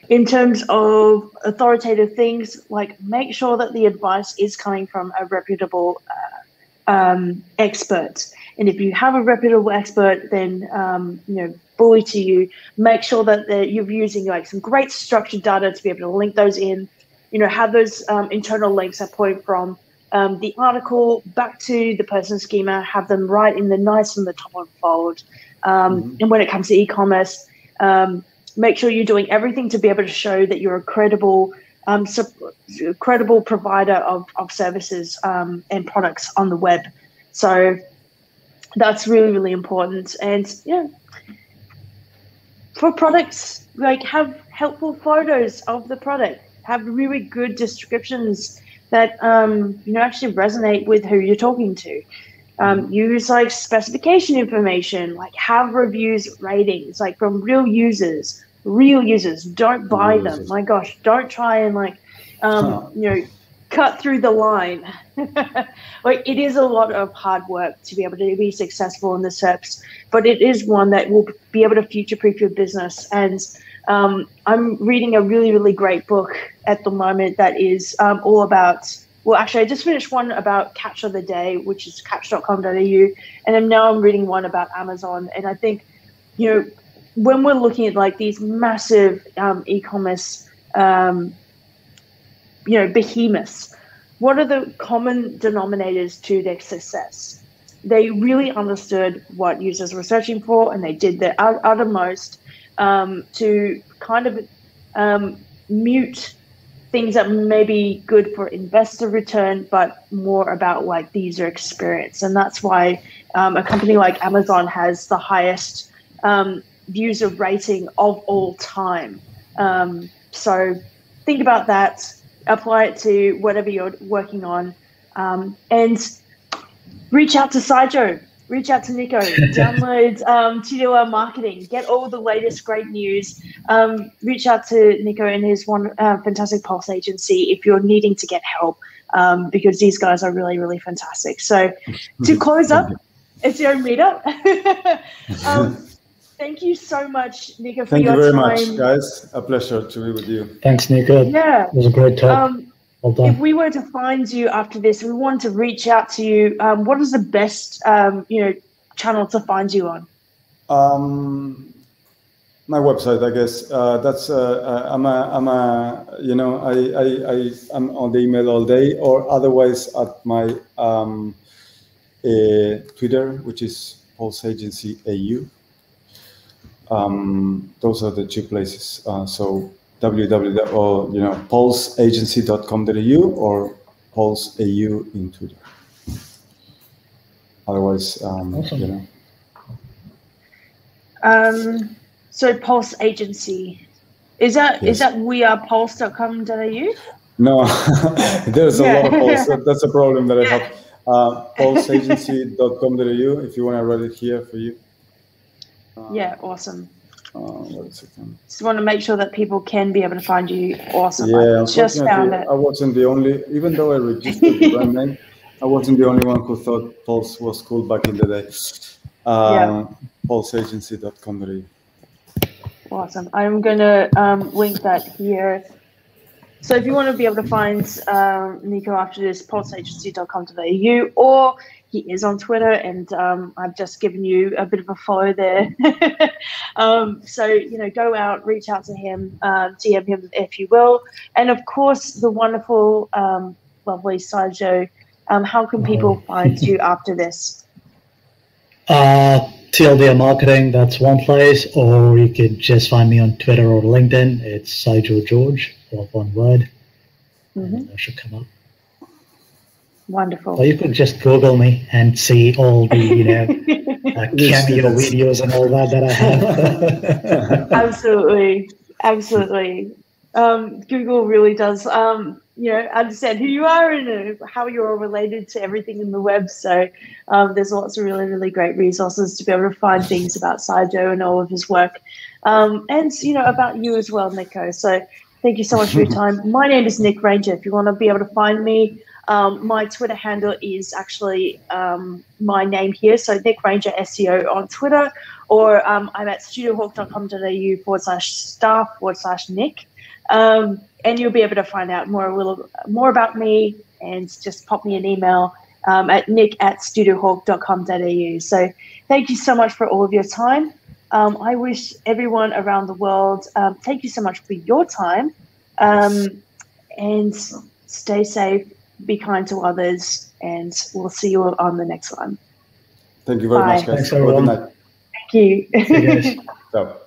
in terms of authoritative things, like make sure that the advice is coming from a reputable uh, um, expert. And if you have a reputable expert, then um, you know bully to you. Make sure that you're using like some great structured data to be able to link those in you know, have those um, internal links that point from um, the article back to the person schema, have them right in the nice in the top of the fold. Um, mm-hmm. And when it comes to e-commerce, um, make sure you're doing everything to be able to show that you're a credible, um, credible provider of, of services um, and products on the web. So that's really, really important. And yeah, for products, like have helpful photos of the product have really good descriptions that um, you know actually resonate with who you're talking to. Um, use like specification information, like have reviews, ratings, like from real users, real users. Don't buy real them. Users. My gosh, don't try and like, um, you know, cut through the line. like it is a lot of hard work to be able to be successful in the SERPs, but it is one that will be able to future-proof your business and um, I'm reading a really, really great book at the moment that is um, all about. Well, actually, I just finished one about Catch of the Day, which is catch.com.au, and then now I'm reading one about Amazon. And I think, you know, when we're looking at like these massive um, e-commerce, um, you know, behemoths, what are the common denominators to their success? They really understood what users were searching for, and they did their uttermost um, to kind of um, mute things that may be good for investor return, but more about like the user experience. And that's why um, a company like Amazon has the highest um, user rating of all time. Um, so think about that, apply it to whatever you're working on, um, and reach out to Saijo reach out to Nico, download um, TLDR Marketing, get all the latest great news. Um, reach out to Nico and his one uh, fantastic pulse agency if you're needing to get help um, because these guys are really, really fantastic. So to close up, it's your meetup. um, thank you so much, Nico, for Thank your you very time. much, guys. A pleasure to be with you. Thanks, Nico. Yeah. It was a great talk. Um, well if we were to find you after this, we want to reach out to you. Um, what is the best, um, you know, channel to find you on? Um, my website, I guess. Uh, that's uh, uh, I'm a I'm a you know I I I I'm on the email all day, or otherwise at my um, uh, Twitter, which is Pulse Agency AU. Um, those are the two places. Uh, so www or you know pulseagency.com.au or pulseau in Twitter. Otherwise, um, Awesome. you know. Um, so Pulse Agency. Is that is Yes. that wearepulse.com.au? No, there's a lot of pulse. That's a problem that I have. Uh, pulseagency.com.au if you want to write it here for you. Yeah, awesome. What is it? um, Just want to make sure that people can be able to find you. Awesome. Yeah, I just found it. I wasn't the only, even though I registered the brand name, I wasn't the only one who thought Pulse was cool back in the day. Uh, Pulseagency.com.au. Awesome. I'm going to um, link that here. So if you want to be able to find um, Nico after this, pulseagency.com.au, or he is on Twitter, and um, I've just given you a bit of a follow there. um, so, you know, go out, reach out to him, um, DM him if you will. And of course, the wonderful, um, lovely Saijo. Um, how can people find you after this? Uh, TLDR Marketing, that's one place, or you could just find me on Twitter or LinkedIn. It's Saijo George, one word. Mhm. That should come up. Wonderful. Or you could just Google me and see all the, you know, uh, cameo yes. videos and all that that I have. absolutely. Absolutely. Um, google really does um, you know understand who you are and uh, how you're related to everything in the web. So um, there's lots of really really great resources to be able to find things about Saijo and all of his work. Um, and you know about you as well nico. So thank you so much for your time. My name is nik ranger. If you want to be able to find me um, my Twitter handle is actually um, my name here, so Nik Ranger SEO on Twitter, or um, I'm at studiohawk.com.au forward slash staff forward slash Nick. Um, and you'll be able to find out more a little more about me and just pop me an email um, at nik at studiohawk.com.au. So thank you so much for all of your time. Um, I wish everyone around the world, um, thank you so much for your time um, and stay safe, be kind to others, and we'll see you on the next one. Thank you very Bye. much, guys. Thanks, Have a good everyone. Thank you. See you guys. Ciao.